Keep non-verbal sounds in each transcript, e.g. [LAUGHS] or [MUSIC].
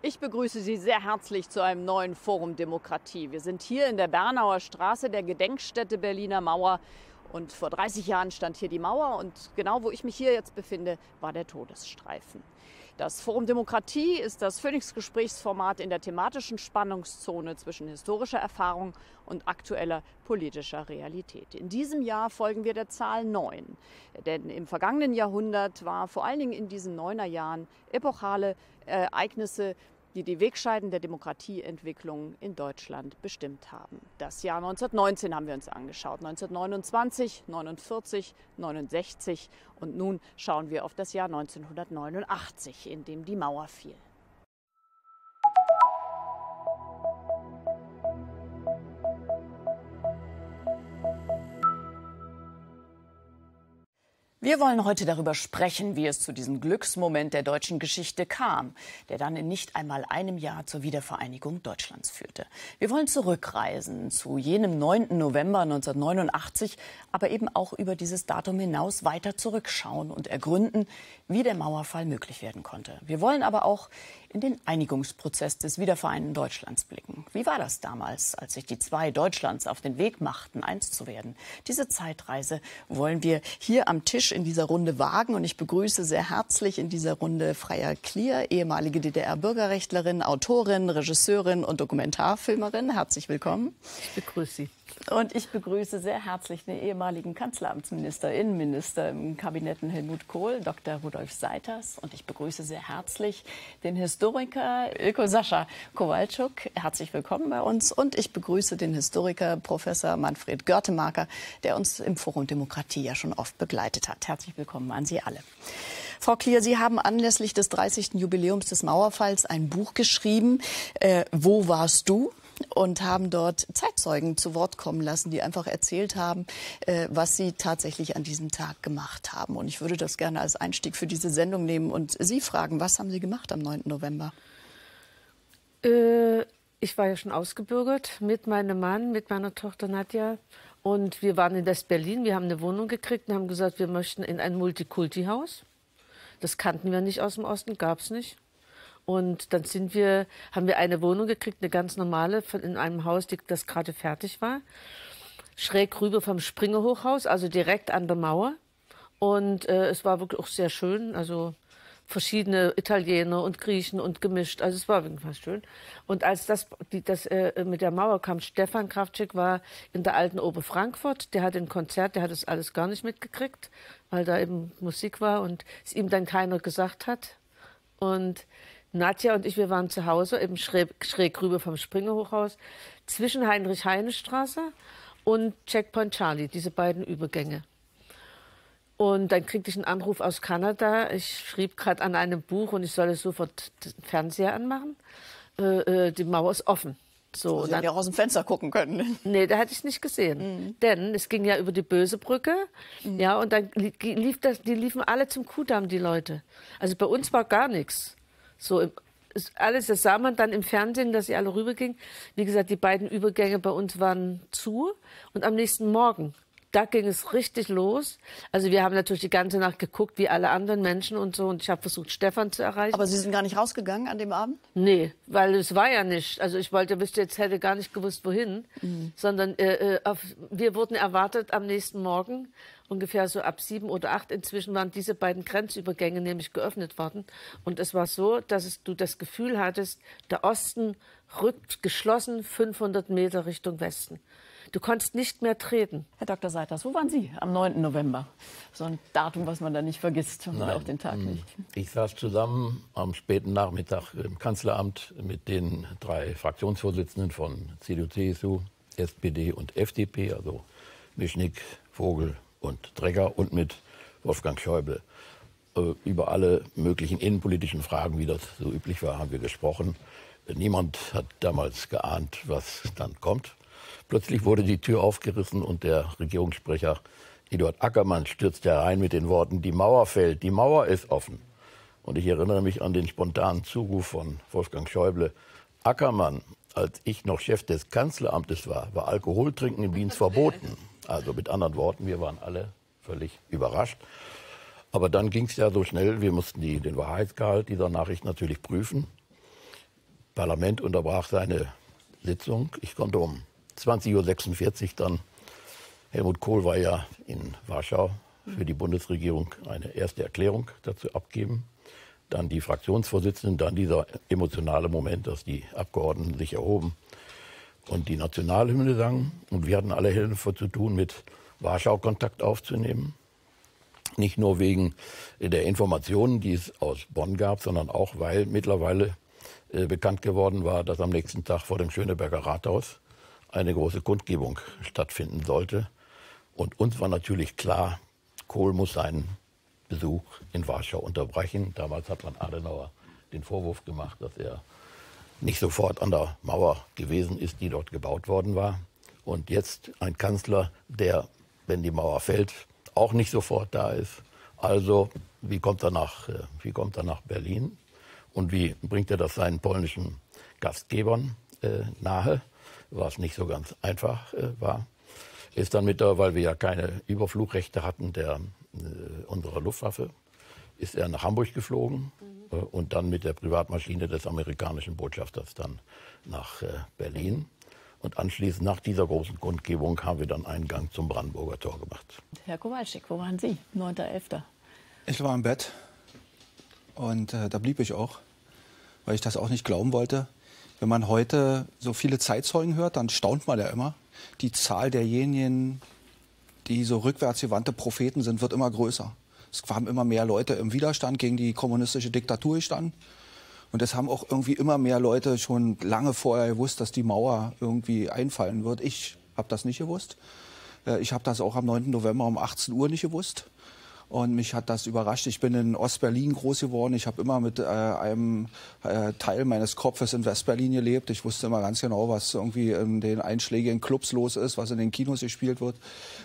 Ich begrüße Sie sehr herzlich zu einem neuen Forum Demokratie. Wir sind hier in der Bernauer Straße, der Gedenkstätte Berliner Mauer. Und vor 30 Jahren stand hier die Mauer und genau wo ich mich hier jetzt befinde, war der Todesstreifen. Das Forum Demokratie ist das Phoenix-Gesprächsformat in der thematischen Spannungszone zwischen historischer Erfahrung und aktueller politischer Realität. In diesem Jahr folgen wir der Zahl 9. Denn im vergangenen Jahrhundert war vor allen Dingen in diesen Neunerjahren epochale Ereignisse die die Wegscheiden der Demokratieentwicklung in Deutschland bestimmt haben. Das Jahr 1919 haben wir uns angeschaut, 1929, 49, 69 und nun schauen wir auf das Jahr 1989, in dem die Mauer fiel. Wir wollen heute darüber sprechen, wie es zu diesem Glücksmoment der deutschen Geschichte kam, der dann in nicht einmal einem Jahr zur Wiedervereinigung Deutschlands führte. Wir wollen zurückreisen zu jenem 9. November 1989, aber eben auch über dieses Datum hinaus weiter zurückschauen und ergründen, wie der Mauerfall möglich werden konnte. Wir wollen aber auch in den Einigungsprozess des wiedervereinten Deutschlands blicken. Wie war das damals, als sich die zwei Deutschlands auf den Weg machten, eins zu werden? Diese Zeitreise wollen wir hier am Tisch in dieser Runde wagen und ich begrüße sehr herzlich in dieser Runde Freya Klier, ehemalige DDR-Bürgerrechtlerin, Autorin, Regisseurin und Dokumentarfilmerin. Herzlich willkommen. Ich begrüße Sie. Und ich begrüße sehr herzlich den ehemaligen Kanzleramtsminister, Innenminister im Kabinetten Helmut Kohl, Dr. Rudolf Seiters. Und ich begrüße sehr herzlich den Historiker Ilko Sascha Kowalczuk. Herzlich willkommen bei uns. Und ich begrüße den Historiker Professor Manfred Görtemarker, der uns im Forum Demokratie ja schon oft begleitet hat. Herzlich willkommen an Sie alle. Frau Klier, Sie haben anlässlich des 30. Jubiläums des Mauerfalls ein Buch geschrieben. Äh, Wo warst du? Und haben dort Zeitzeugen zu Wort kommen lassen, die einfach erzählt haben, äh, was sie tatsächlich an diesem Tag gemacht haben. Und ich würde das gerne als Einstieg für diese Sendung nehmen und Sie fragen, was haben Sie gemacht am 9. November? Äh, ich war ja schon ausgebürgert mit meinem Mann, mit meiner Tochter Nadja. Und wir waren in West-Berlin. Wir haben eine Wohnung gekriegt und haben gesagt, wir möchten in ein Multikulti-Haus. Das kannten wir nicht aus dem Osten, gab es nicht. Und dann sind wir, haben wir eine Wohnung gekriegt, eine ganz normale, in einem Haus, die, das gerade fertig war. Schräg rüber vom Springerhochhaus, also direkt an der Mauer. Und äh, es war wirklich auch sehr schön. Also verschiedene Italiener und Griechen und gemischt. Also es war wirklich schön. Und als das, die, das äh, mit der Mauer kam, Stefan Krawczyk war in der alten Ober Frankfurt. Der hat ein Konzert, der hat das alles gar nicht mitgekriegt, weil da eben Musik war und es ihm dann keiner gesagt hat. Und Nadja und ich, wir waren zu Hause, eben schräg, schräg rüber vom Springerhochhaus, zwischen Heinrich-Heine-Straße und Checkpoint Charlie, diese beiden Übergänge. Und dann kriegte ich einen Anruf aus Kanada. Ich schrieb gerade an einem Buch und ich solle sofort den Fernseher anmachen. Äh, äh, die Mauer ist offen. So, Sie dann, ja auch aus dem Fenster gucken können. [LAUGHS] Nee, da hatte ich nicht gesehen. Mhm. Denn es ging ja über die Böse Brücke. Mhm. Ja, und dann lief das, die liefen alle zum Kudamm, die Leute. Also bei uns war gar nichts. So alles, das sah man dann im Fernsehen, dass sie alle rübergingen. Wie gesagt, die beiden Übergänge bei uns waren zu. Und am nächsten Morgen da ging es richtig los. Also wir haben natürlich die ganze Nacht geguckt, wie alle anderen Menschen und so. Und ich habe versucht, Stefan zu erreichen. Aber Sie sind gar nicht rausgegangen an dem Abend? Nee, weil es war ja nicht. Also ich wollte, wüsste jetzt, hätte gar nicht gewusst, wohin. Mhm. Sondern äh, äh, auf, wir wurden erwartet am nächsten Morgen, ungefähr so ab sieben oder acht. Inzwischen waren diese beiden Grenzübergänge nämlich geöffnet worden. Und es war so, dass es, du das Gefühl hattest, der Osten rückt geschlossen 500 Meter Richtung Westen. Du konntest nicht mehr treten. Herr Dr. Seiters, wo waren Sie am 9. November? So ein Datum, was man da nicht vergisst und Nein, auch den Tag nicht. Ich saß zusammen am späten Nachmittag im Kanzleramt mit den drei Fraktionsvorsitzenden von CDU, CSU, SPD und FDP, also Mischnick, Vogel und Träger und mit Wolfgang Schäuble. Äh, über alle möglichen innenpolitischen Fragen, wie das so üblich war, haben wir gesprochen. Niemand hat damals geahnt, was dann kommt. Plötzlich wurde die Tür aufgerissen und der Regierungssprecher Eduard Ackermann stürzte herein mit den Worten, die Mauer fällt, die Mauer ist offen. Und ich erinnere mich an den spontanen Zuruf von Wolfgang Schäuble. Ackermann, als ich noch Chef des Kanzleramtes war, war Alkoholtrinken im Dienst verboten. Also mit anderen Worten, wir waren alle völlig überrascht. Aber dann ging es ja so schnell, wir mussten die, den Wahrheitsgehalt dieser Nachricht natürlich prüfen. Parlament unterbrach seine Sitzung. Ich konnte um 20.46 Uhr dann, Helmut Kohl war ja in Warschau für die Bundesregierung eine erste Erklärung dazu abgeben. Dann die Fraktionsvorsitzenden, dann dieser emotionale Moment, dass die Abgeordneten sich erhoben und die Nationalhymne sangen. Und wir hatten alle Hilfe zu tun, mit Warschau Kontakt aufzunehmen. Nicht nur wegen der Informationen, die es aus Bonn gab, sondern auch, weil mittlerweile äh, bekannt geworden war, dass am nächsten Tag vor dem Schöneberger Rathaus eine große Kundgebung stattfinden sollte. Und uns war natürlich klar, Kohl muss seinen Besuch in Warschau unterbrechen. Damals hat man Adenauer den Vorwurf gemacht, dass er nicht sofort an der Mauer gewesen ist, die dort gebaut worden war. Und jetzt ein Kanzler, der, wenn die Mauer fällt, auch nicht sofort da ist. Also, wie kommt er nach, äh, wie kommt er nach Berlin? Und wie bringt er das seinen polnischen Gastgebern äh, nahe? Was nicht so ganz einfach äh, war. Ist dann mit der, weil wir ja keine Überflugrechte hatten, der, äh, unserer Luftwaffe, ist er nach Hamburg geflogen mhm. äh, und dann mit der Privatmaschine des amerikanischen Botschafters dann nach äh, Berlin. Und anschließend nach dieser großen Kundgebung haben wir dann einen Gang zum Brandenburger Tor gemacht. Herr Kowalczyk, wo waren Sie, 9.11.? Ich war im Bett und äh, da blieb ich auch, weil ich das auch nicht glauben wollte. Wenn man heute so viele Zeitzeugen hört, dann staunt man ja immer. Die Zahl derjenigen, die so rückwärtsgewandte Propheten sind, wird immer größer. Es haben immer mehr Leute im Widerstand gegen die kommunistische Diktatur gestanden. Und es haben auch irgendwie immer mehr Leute schon lange vorher gewusst, dass die Mauer irgendwie einfallen wird. Ich habe das nicht gewusst. Äh, ich habe das auch am 9. November um 18 Uhr nicht gewusst. Und mich hat das überrascht. Ich bin in Ostberlin groß geworden. Ich habe immer mit äh, einem äh, Teil meines Kopfes in Westberlin gelebt. Ich wusste immer ganz genau, was irgendwie in den einschlägigen Clubs los ist, was in den Kinos gespielt wird.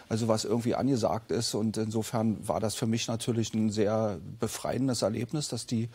Also was irgendwie angesagt ist. Und insofern war das für mich natürlich ein sehr befreiendes Erlebnis, dass die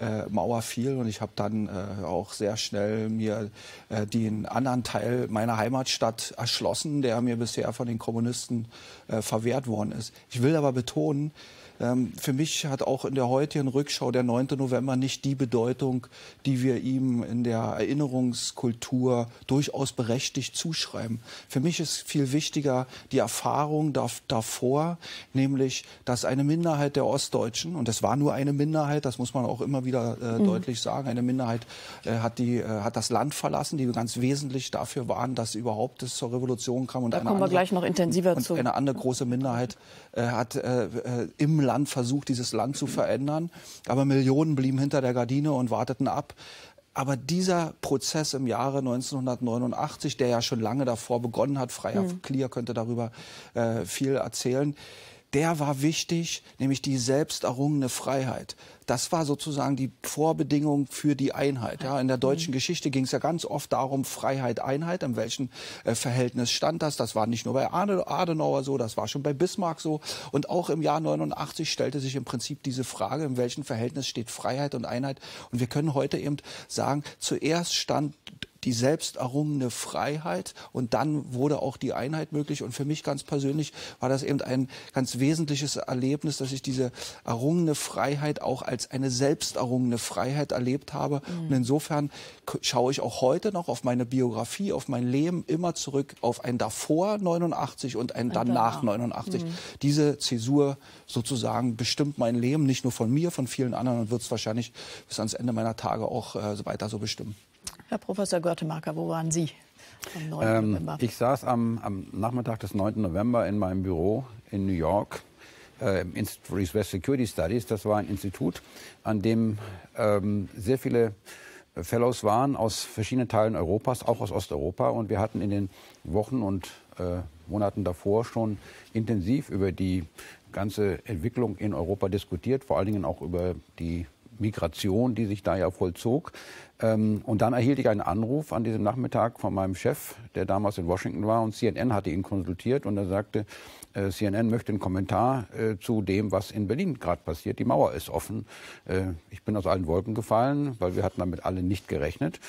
äh, Mauer fiel und ich habe dann äh, auch sehr schnell mir äh, den anderen Teil meiner Heimatstadt erschlossen, der mir bisher von den Kommunisten äh, verwehrt worden ist. Ich will aber betonen, ähm, für mich hat auch in der heutigen Rückschau der 9. November nicht die Bedeutung, die wir ihm in der Erinnerungskultur durchaus berechtigt zuschreiben. Für mich ist viel wichtiger die Erfahrung davor, nämlich, dass eine Minderheit der Ostdeutschen, und es war nur eine Minderheit, das muss man auch immer wieder äh, mhm. deutlich sagen, eine Minderheit äh, hat, die, äh, hat das Land verlassen, die ganz wesentlich dafür waren, dass überhaupt es zur Revolution kam. Und da kommen andere, wir gleich noch intensiver zu. Eine andere große Minderheit äh, hat äh, äh, im Land versucht, dieses Land zu verändern. Aber Millionen blieben hinter der Gardine und warteten ab. Aber dieser Prozess im Jahre 1989, der ja schon lange davor begonnen hat, Freier mhm. Klier könnte darüber äh, viel erzählen, der war wichtig, nämlich die selbst errungene Freiheit. Das war sozusagen die Vorbedingung für die Einheit. Ja, in der deutschen. Geschichte ging es ja ganz oft darum, Freiheit, Einheit. In welchem äh, Verhältnis stand das? Das war nicht nur bei Adenauer so, das war schon bei Bismarck so. Und auch im Jahr 89 stellte sich im Prinzip diese Frage, in welchem Verhältnis steht Freiheit und Einheit. Und wir können heute eben sagen, zuerst stand die selbst errungene Freiheit und dann wurde auch die Einheit möglich. Und für mich ganz persönlich war das eben ein ganz wesentliches Erlebnis, dass ich diese errungene Freiheit auch als eine selbst errungene Freiheit erlebt habe. Mhm. Und insofern schaue ich auch heute noch auf meine Biografie, auf mein Leben immer zurück auf ein davor 89 und ein danach 89. Mhm. Diese Zäsur sozusagen bestimmt mein Leben, nicht nur von mir, von vielen anderen und wird es wahrscheinlich bis ans Ende meiner Tage auch äh, weiter so bestimmen. Herr Professor Görtemarker, wo waren Sie am 9. Ähm, November? Ich saß am, am, Nachmittag des 9. November in meinem Büro in New York äh, Institute for West Security Studies. Das war ein Institut, an dem ähm, sehr viele Fellows waren aus verschiedenen Teilen Europas, auch aus Osteuropa. Und wir hatten in den Wochen und äh, Monaten davor schon intensiv über die ganze Entwicklung in Europa diskutiert, vor allen Dingen auch über die Migration, die sich da ja vollzog. Ähm, und dann erhielt ich einen Anruf an diesem Nachmittag von meinem Chef, der damals in Washington war, und CNN hatte ihn konsultiert und er sagte, äh, CNN möchte einen Kommentar äh, zu dem, was in Berlin gerade passiert. Die Mauer ist offen. Äh, ich bin aus allen Wolken gefallen, weil wir hatten damit alle nicht gerechnet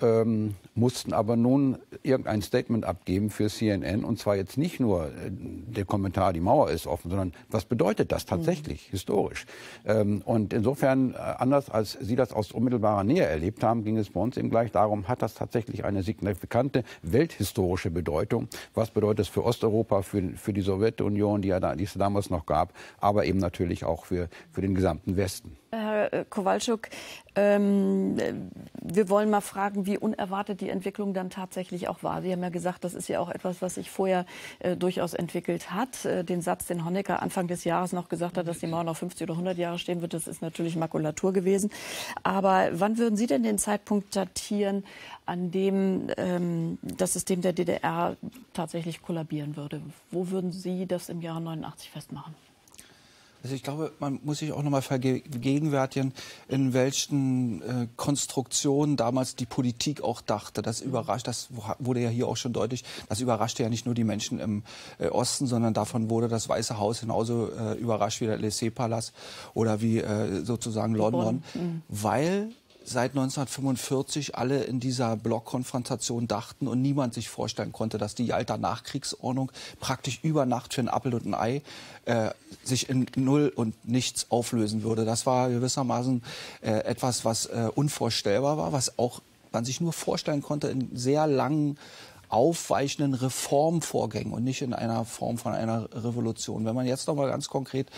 ähm, mussten aber nun irgendein Statement abgeben für CNN und zwar jetzt nicht nur äh, der Kommentar, die Mauer ist offen, sondern was bedeutet das tatsächlich mhm. historisch? Ähm, und insofern, äh, anders als Sie das aus unmittelbarer Nähe erlebt haben, ging es bei uns eben gleich darum, hat das tatsächlich eine signifikante welthistorische Bedeutung? Was bedeutet es für Osteuropa, für, für die Sowjetunion, die, ja da, die es damals noch gab, aber eben natürlich auch für, für den gesamten Westen? Herr äh, Kowalczuk, ähm, wir wollen mal fragen, wie unerwartet die Entwicklung dann tatsächlich auch war. Sie haben ja gesagt, das ist ja auch etwas, was sich vorher äh, durchaus entwickelt hat. Äh, den Satz, den Honecker Anfang des Jahres noch gesagt hat, dass die Mauer noch 50 oder 100 Jahre stehen wird, das ist natürlich Makulatur gewesen. Aber wann würden Sie denn den Zeitpunkt datieren, an dem ähm, das System der DDR tatsächlich kollabieren würde? Wo würden Sie das im Jahre 89 festmachen? Also ich glaube, man muss sich auch noch mal vergegenwärtigen, in welchen äh, Konstruktionen damals die Politik auch dachte. Das überrascht, das wurde ja hier auch schon deutlich, das überraschte ja nicht nur die Menschen im äh, Osten, sondern davon wurde das Weiße Haus genauso äh, überrascht wie der Élysée-Palast oder wie äh, sozusagen London, mhm. weil seit 1945 alle in dieser Blockkonfrontation dachten und niemand sich vorstellen konnte, dass die Jalta Nachkriegsordnung praktisch über Nacht für ein Appel und ein Ei äh, sich in Null und Nichts auflösen würde. Das war gewissermaßen äh, etwas, was äh, unvorstellbar war, was auch man sich nur vorstellen konnte in sehr langen aufweichenden Reformvorgängen und nicht in einer Form von einer Revolution. Wenn man jetzt noch mal ganz konkret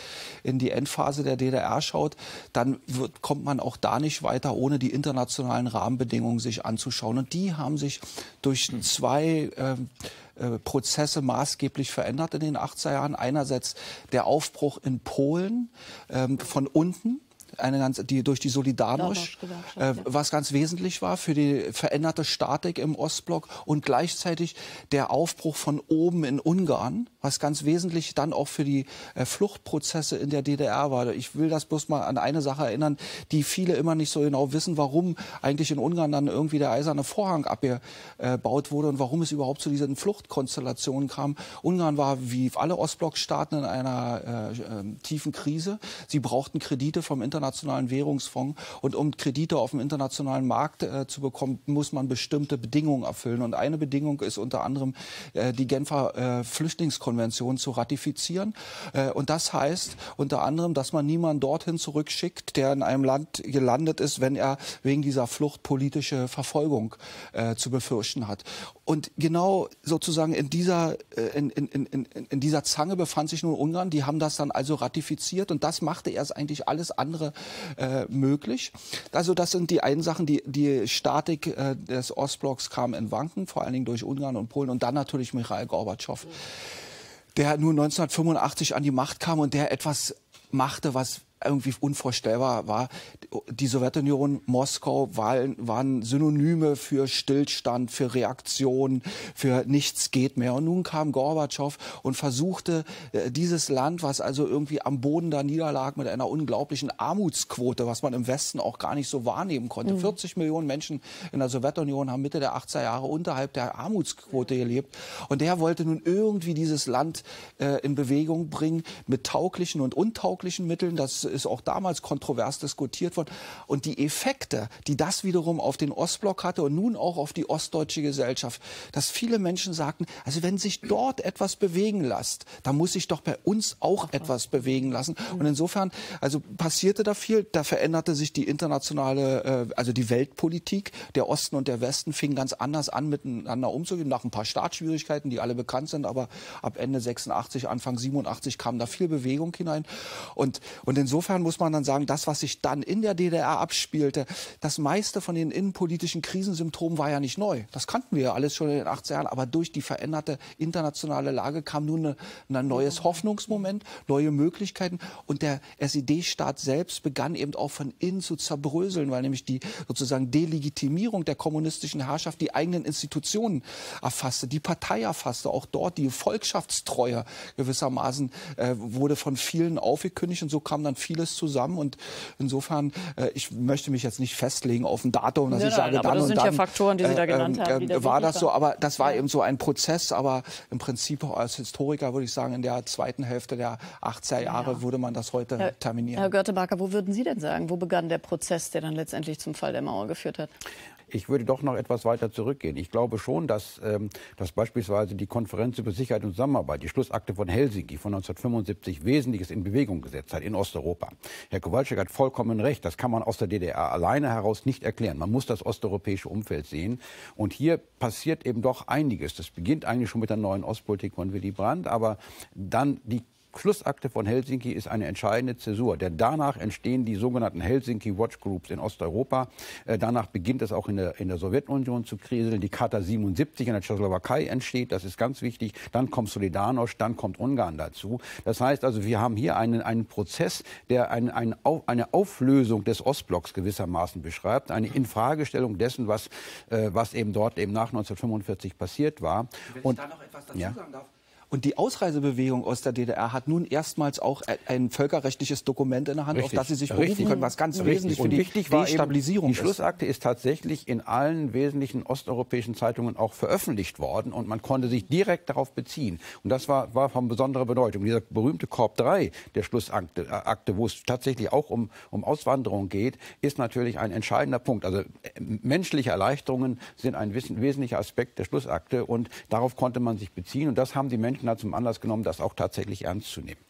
in die Endphase der DDR schaut, dann wird, kommt man auch da nicht weiter, ohne die internationalen Rahmenbedingungen sich anzuschauen. Und die haben sich durch zwei ähm, äh, Prozesse maßgeblich verändert in den 80er Jahren. Einerseits der Aufbruch in Polen ähm, von unten eine ganz, die durch die Solidarność, äh, was ganz wesentlich war für die veränderte Statik im Ostblock und gleichzeitig der Aufbruch von oben in Ungarn, was ganz wesentlich dann auch für die äh, Fluchtprozesse in der DDR war. Ich will das bloß mal an eine Sache erinnern, die viele immer nicht so genau wissen, warum eigentlich in Ungarn dann irgendwie der eiserne Vorhang abgebaut wurde und warum es überhaupt zu diesen Fluchtkonstellationen kam. Ungarn war wie alle Ostblockstaaten in einer äh, äh, tiefen Krise. Sie brauchten Kredite vom internationalen Internationalen Währungsfonds. Und um Kredite auf dem internationalen Markt äh, zu bekommen, muss man bestimmte Bedingungen erfüllen. Und eine Bedingung ist unter anderem äh, die Genfer äh, Flüchtlingskonvention zu ratifizieren. Äh, und das heißt unter anderem, dass man niemanden dorthin zurückschickt, der in einem Land gelandet ist, wenn er wegen dieser Flucht politische Verfolgung äh, zu befürchten hat. Und genau sozusagen in dieser, äh, in, in, in, in dieser Zange befand sich nun Ungarn. Die haben das dann also ratifiziert und das machte erst eigentlich alles andere äh, möglich. Also das sind die einen Sachen, die, die Statik äh, des Ostblocks kam in Wanken, vor allen Dingen durch Ungarn und Polen und dann natürlich Michael Gorbatschow, der nun 1985 an die Macht kam und der etwas machte, was irgendwie unvorstellbar war. Die Sowjetunion, Moskau waren, waren Synonyme für Stillstand, für Reaktion, für nichts geht mehr. Und nun kam Gorbatschow und versuchte äh, dieses Land, was also irgendwie am Boden da niederlag mit einer unglaublichen Armutsquote, was man im Westen auch gar nicht so wahrnehmen konnte. Mhm. 40 Millionen Menschen in der Sowjetunion haben Mitte der 80er Jahre unterhalb der Armutsquote gelebt. Und der wollte nun irgendwie dieses Land äh, in Bewegung bringen mit tauglichen und untauglichen Mitteln. Das ist auch damals kontrovers diskutiert worden. Und die Effekte, die das wiederum auf den Ostblock hatte und nun auch auf die ostdeutsche Gesellschaft, dass viele Menschen sagten, also wenn sich dort etwas bewegen lässt, dann muss sich doch bei uns auch etwas bewegen lassen. Und insofern, also passierte da viel, da veränderte sich die internationale, äh, also die Weltpolitik. Der Osten und der Westen fingen ganz anders an, miteinander umzugehen, nach ein paar Startschwierigkeiten, die alle bekannt sind, aber ab Ende 86, Anfang 87 kam da viel Bewegung hinein. Und, und insofern insofern muss man dann sagen, das, was sich dann in der DDR abspielte, das meiste von den innenpolitischen Krisensymptomen war ja nicht neu. Das kannten wir ja alles schon in den 80er Jahren. Aber durch die veränderte internationale Lage kam nun ein neues Hoffnungsmoment, neue Möglichkeiten. Und der SED-Staat selbst begann eben auch von innen zu zerbröseln, weil nämlich die sozusagen Delegitimierung der kommunistischen Herrschaft die eigenen Institutionen erfasste, die Partei erfasste, auch dort die Volkschaftstreue gewissermaßen äh, wurde von vielen aufgekündigt und so kam dann vieles zusammen und insofern, äh, ich möchte mich jetzt nicht festlegen auf ein Datum, dass nein, ich sage, nein, aber dann das sind dann, ja Faktoren, die Sie da äh, genannt haben. Äh, war das so, aber das war eben so ein Prozess, aber im Prinzip auch als Historiker würde ich sagen, in der zweiten Hälfte der 80er Jahre ja. würde man das heute Herr, terminieren. Herr Görtebacker, wo würden Sie denn sagen, wo begann der Prozess, der dann letztendlich zum Fall der Mauer geführt hat? Ich würde doch noch etwas weiter zurückgehen. Ich glaube schon, dass, ähm, dass beispielsweise die Konferenz über Sicherheit und Zusammenarbeit, die Schlussakte von Helsinki von 1975, Wesentliches in Bewegung gesetzt hat in Osteuropa. Herr Kowalczyk hat vollkommen recht. Das kann man aus der DDR alleine heraus nicht erklären. Man muss das osteuropäische Umfeld sehen. Und hier passiert eben doch einiges. Das beginnt eigentlich schon mit der neuen Ostpolitik von Willy Brandt, aber dann die Schlussakte von Helsinki ist eine entscheidende Zäsur, denn danach entstehen die sogenannten Helsinki Watch Groups in Osteuropa. Äh, danach beginnt es auch in der, in der Sowjetunion zu kriseln. Die Charta 77 in der Tschechoslowakei entsteht, das ist ganz wichtig. Dann kommt Solidarność, dann kommt Ungarn dazu. Das heißt also, wir haben hier einen, einen Prozess, der ein, ein, eine Auflösung des Ostblocks gewissermaßen beschreibt, eine Infragestellung dessen, was, äh, was eben dort eben nach 1945 passiert war. Wenn Und, ich da noch etwas dazu ja? sagen darf. Und die Ausreisebewegung aus der DDR hat nun erstmals auch ein völkerrechtliches Dokument in der Hand, Richtig. auf das sie sich berufen Richtig. können, was ganz Richtig. wesentlich für die wichtig war Destabilisierung Die Schlussakte ist tatsächlich in allen wesentlichen osteuropäischen Zeitungen auch veröffentlicht worden und man konnte sich direkt darauf beziehen. Und das war, war von besonderer Bedeutung. Dieser berühmte Korb 3 der Schlussakte, äh, Akte, wo es tatsächlich auch um, um Auswanderung geht, ist natürlich ein entscheidender Punkt. Also äh, menschliche Erleichterungen sind ein wesentlicher Aspekt der Schlussakte und darauf konnte man sich beziehen. Und das haben die Menschen Menschen zum Anlass genommen, das auch tatsächlich ernst zu nehmen.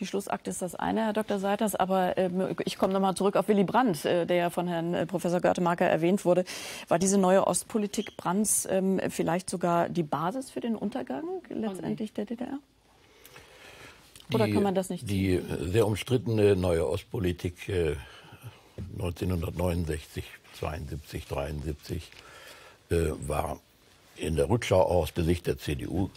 Die Schlussakte ist das eine, Herr Dr. Seiters. Aber äh, ich komme noch mal zurück auf Willy Brandt, äh, der ja von Herrn äh, Professor Görtemarker erwähnt wurde. War diese neue Ostpolitik Brandts ähm, vielleicht sogar die Basis für den Untergang letztendlich der DDR? Oder die, kann man das nicht Die sehr umstrittene neue Ostpolitik 1969, 72, 73 war in der Rückschau aus der Sicht der CDU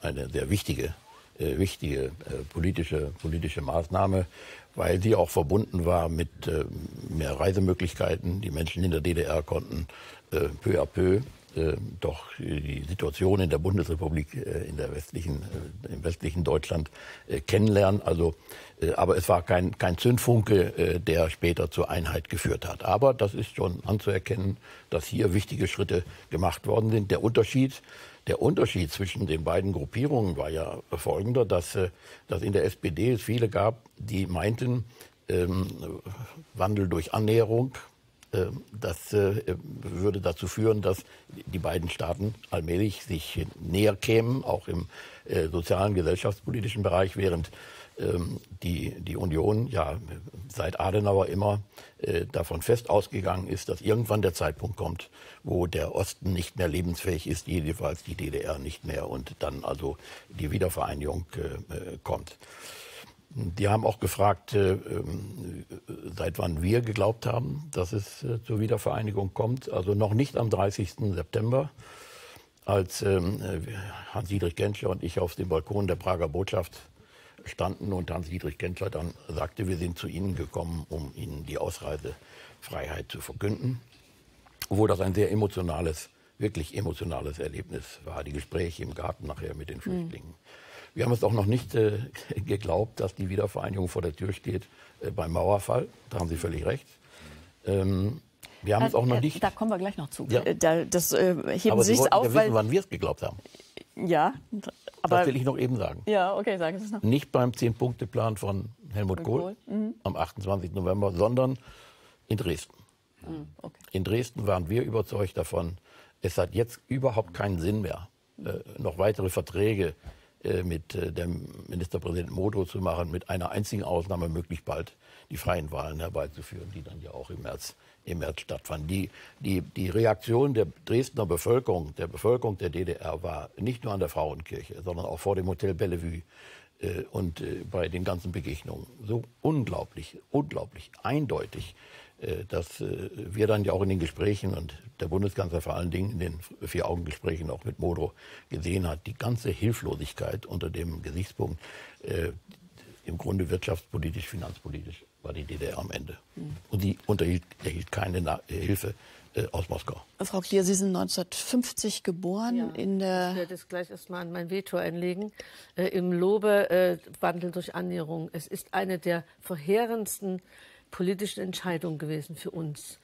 eine sehr wichtige, äh, wichtige äh, politische, politische Maßnahme, weil sie auch verbunden war mit äh, mehr Reisemöglichkeiten. Die Menschen in der DDR konnten äh, peu à peu äh, doch die Situation in der Bundesrepublik, äh, in der westlichen, äh, im westlichen Deutschland kennenlernen. Also, aber es war kein, kein Zündfunke, der später zur Einheit geführt hat. Aber das ist schon anzuerkennen, dass hier wichtige Schritte gemacht worden sind. Der Unterschied, der Unterschied zwischen den beiden Gruppierungen war ja folgender, dass, dass in der SPD es viele gab, die meinten, ähm, Wandel durch Annäherung, äh, das äh, würde dazu führen, dass die beiden Staaten allmählich sich näher kämen, auch im äh, sozialen, gesellschaftspolitischen Bereich, während ähm, die, die Union ja seit Adenauer immer davon fest ausgegangen ist, dass irgendwann der Zeitpunkt kommt, wo der Osten nicht mehr lebensfähig ist, jedenfalls die DDR nicht mehr und dann also die Wiedervereinigung kommt. Die haben auch gefragt, äh, ähm, seit wann wir geglaubt haben, dass es äh, zur Wiedervereinigung kommt. Also noch nicht am 30. September, als ähm, äh, Hans-Dietrich Genscher und ich auf dem Balkon der Prager Botschaft standen und Hans-Dietrich Genscher dann sagte, wir sind zu Ihnen gekommen, um Ihnen die Ausreisefreiheit zu verkünden. Obwohl das ein sehr emotionales, wirklich emotionales Erlebnis war, die Gespräche im Garten nachher mit den Flüchtlingen. Mhm. Wir haben es auch noch nicht äh, [LAUGHS] geglaubt, dass die Wiedervereinigung vor der Tür steht äh, beim Mauerfall. Da haben Sie völlig recht. Ähm, wir haben also, es auch noch äh, nicht. Da kommen wir gleich noch zu. Ja. Äh, da, das äh, heben aber Sie sich auf, ja wissen, wann wir es geglaubt haben. Ja, aber das will ich noch eben sagen. Ja, okay, sagen Sie es noch. Nicht beim Zehn-Punkte-Plan von Helmut Kohl, Kohl. Mhm. am 28. November, sondern in Dresden. Mhm, okay. In Dresden waren wir überzeugt davon, es hat jetzt überhaupt keinen Sinn mehr, äh, noch weitere Verträge äh, mit äh, dem Ministerpräsidenten Modo zu machen, mit einer einzigen Ausnahme möglichst bald die freien Wahlen herbeizuführen, die dann ja auch im März, im März stattfanden. Die, die, die Reaktion der Dresdner Bevölkerung, der Bevölkerung der DDR war nicht nur an der Frauenkirche, sondern auch vor dem Hotel Bellevue äh, und äh, bei den ganzen Begegnungen so unglaublich, unglaublich eindeutig äh, dass äh, wir dann ja auch in den Gesprächen und der Bundeskanzler vor allen Dingen in den Vier-Augen-Gesprächen auch mit Modrow gesehen hat, die ganze Hilflosigkeit unter dem Gesichtspunkt, äh, im Grunde wirtschaftspolitisch, finanzpolitisch war die DDR am Ende. Mhm. Und sie unterhielt, erhielt keine Na Hilfe äh, aus Moskau. Frau Klier, Sie sind 1950 geboren ja. in der. Ich werde jetzt gleich erstmal an mein Veto einlegen. Äh, Im Lobe äh, Wandel durch Annäherung. Es ist eine der verheerendsten politischen Entscheidung gewesen für uns,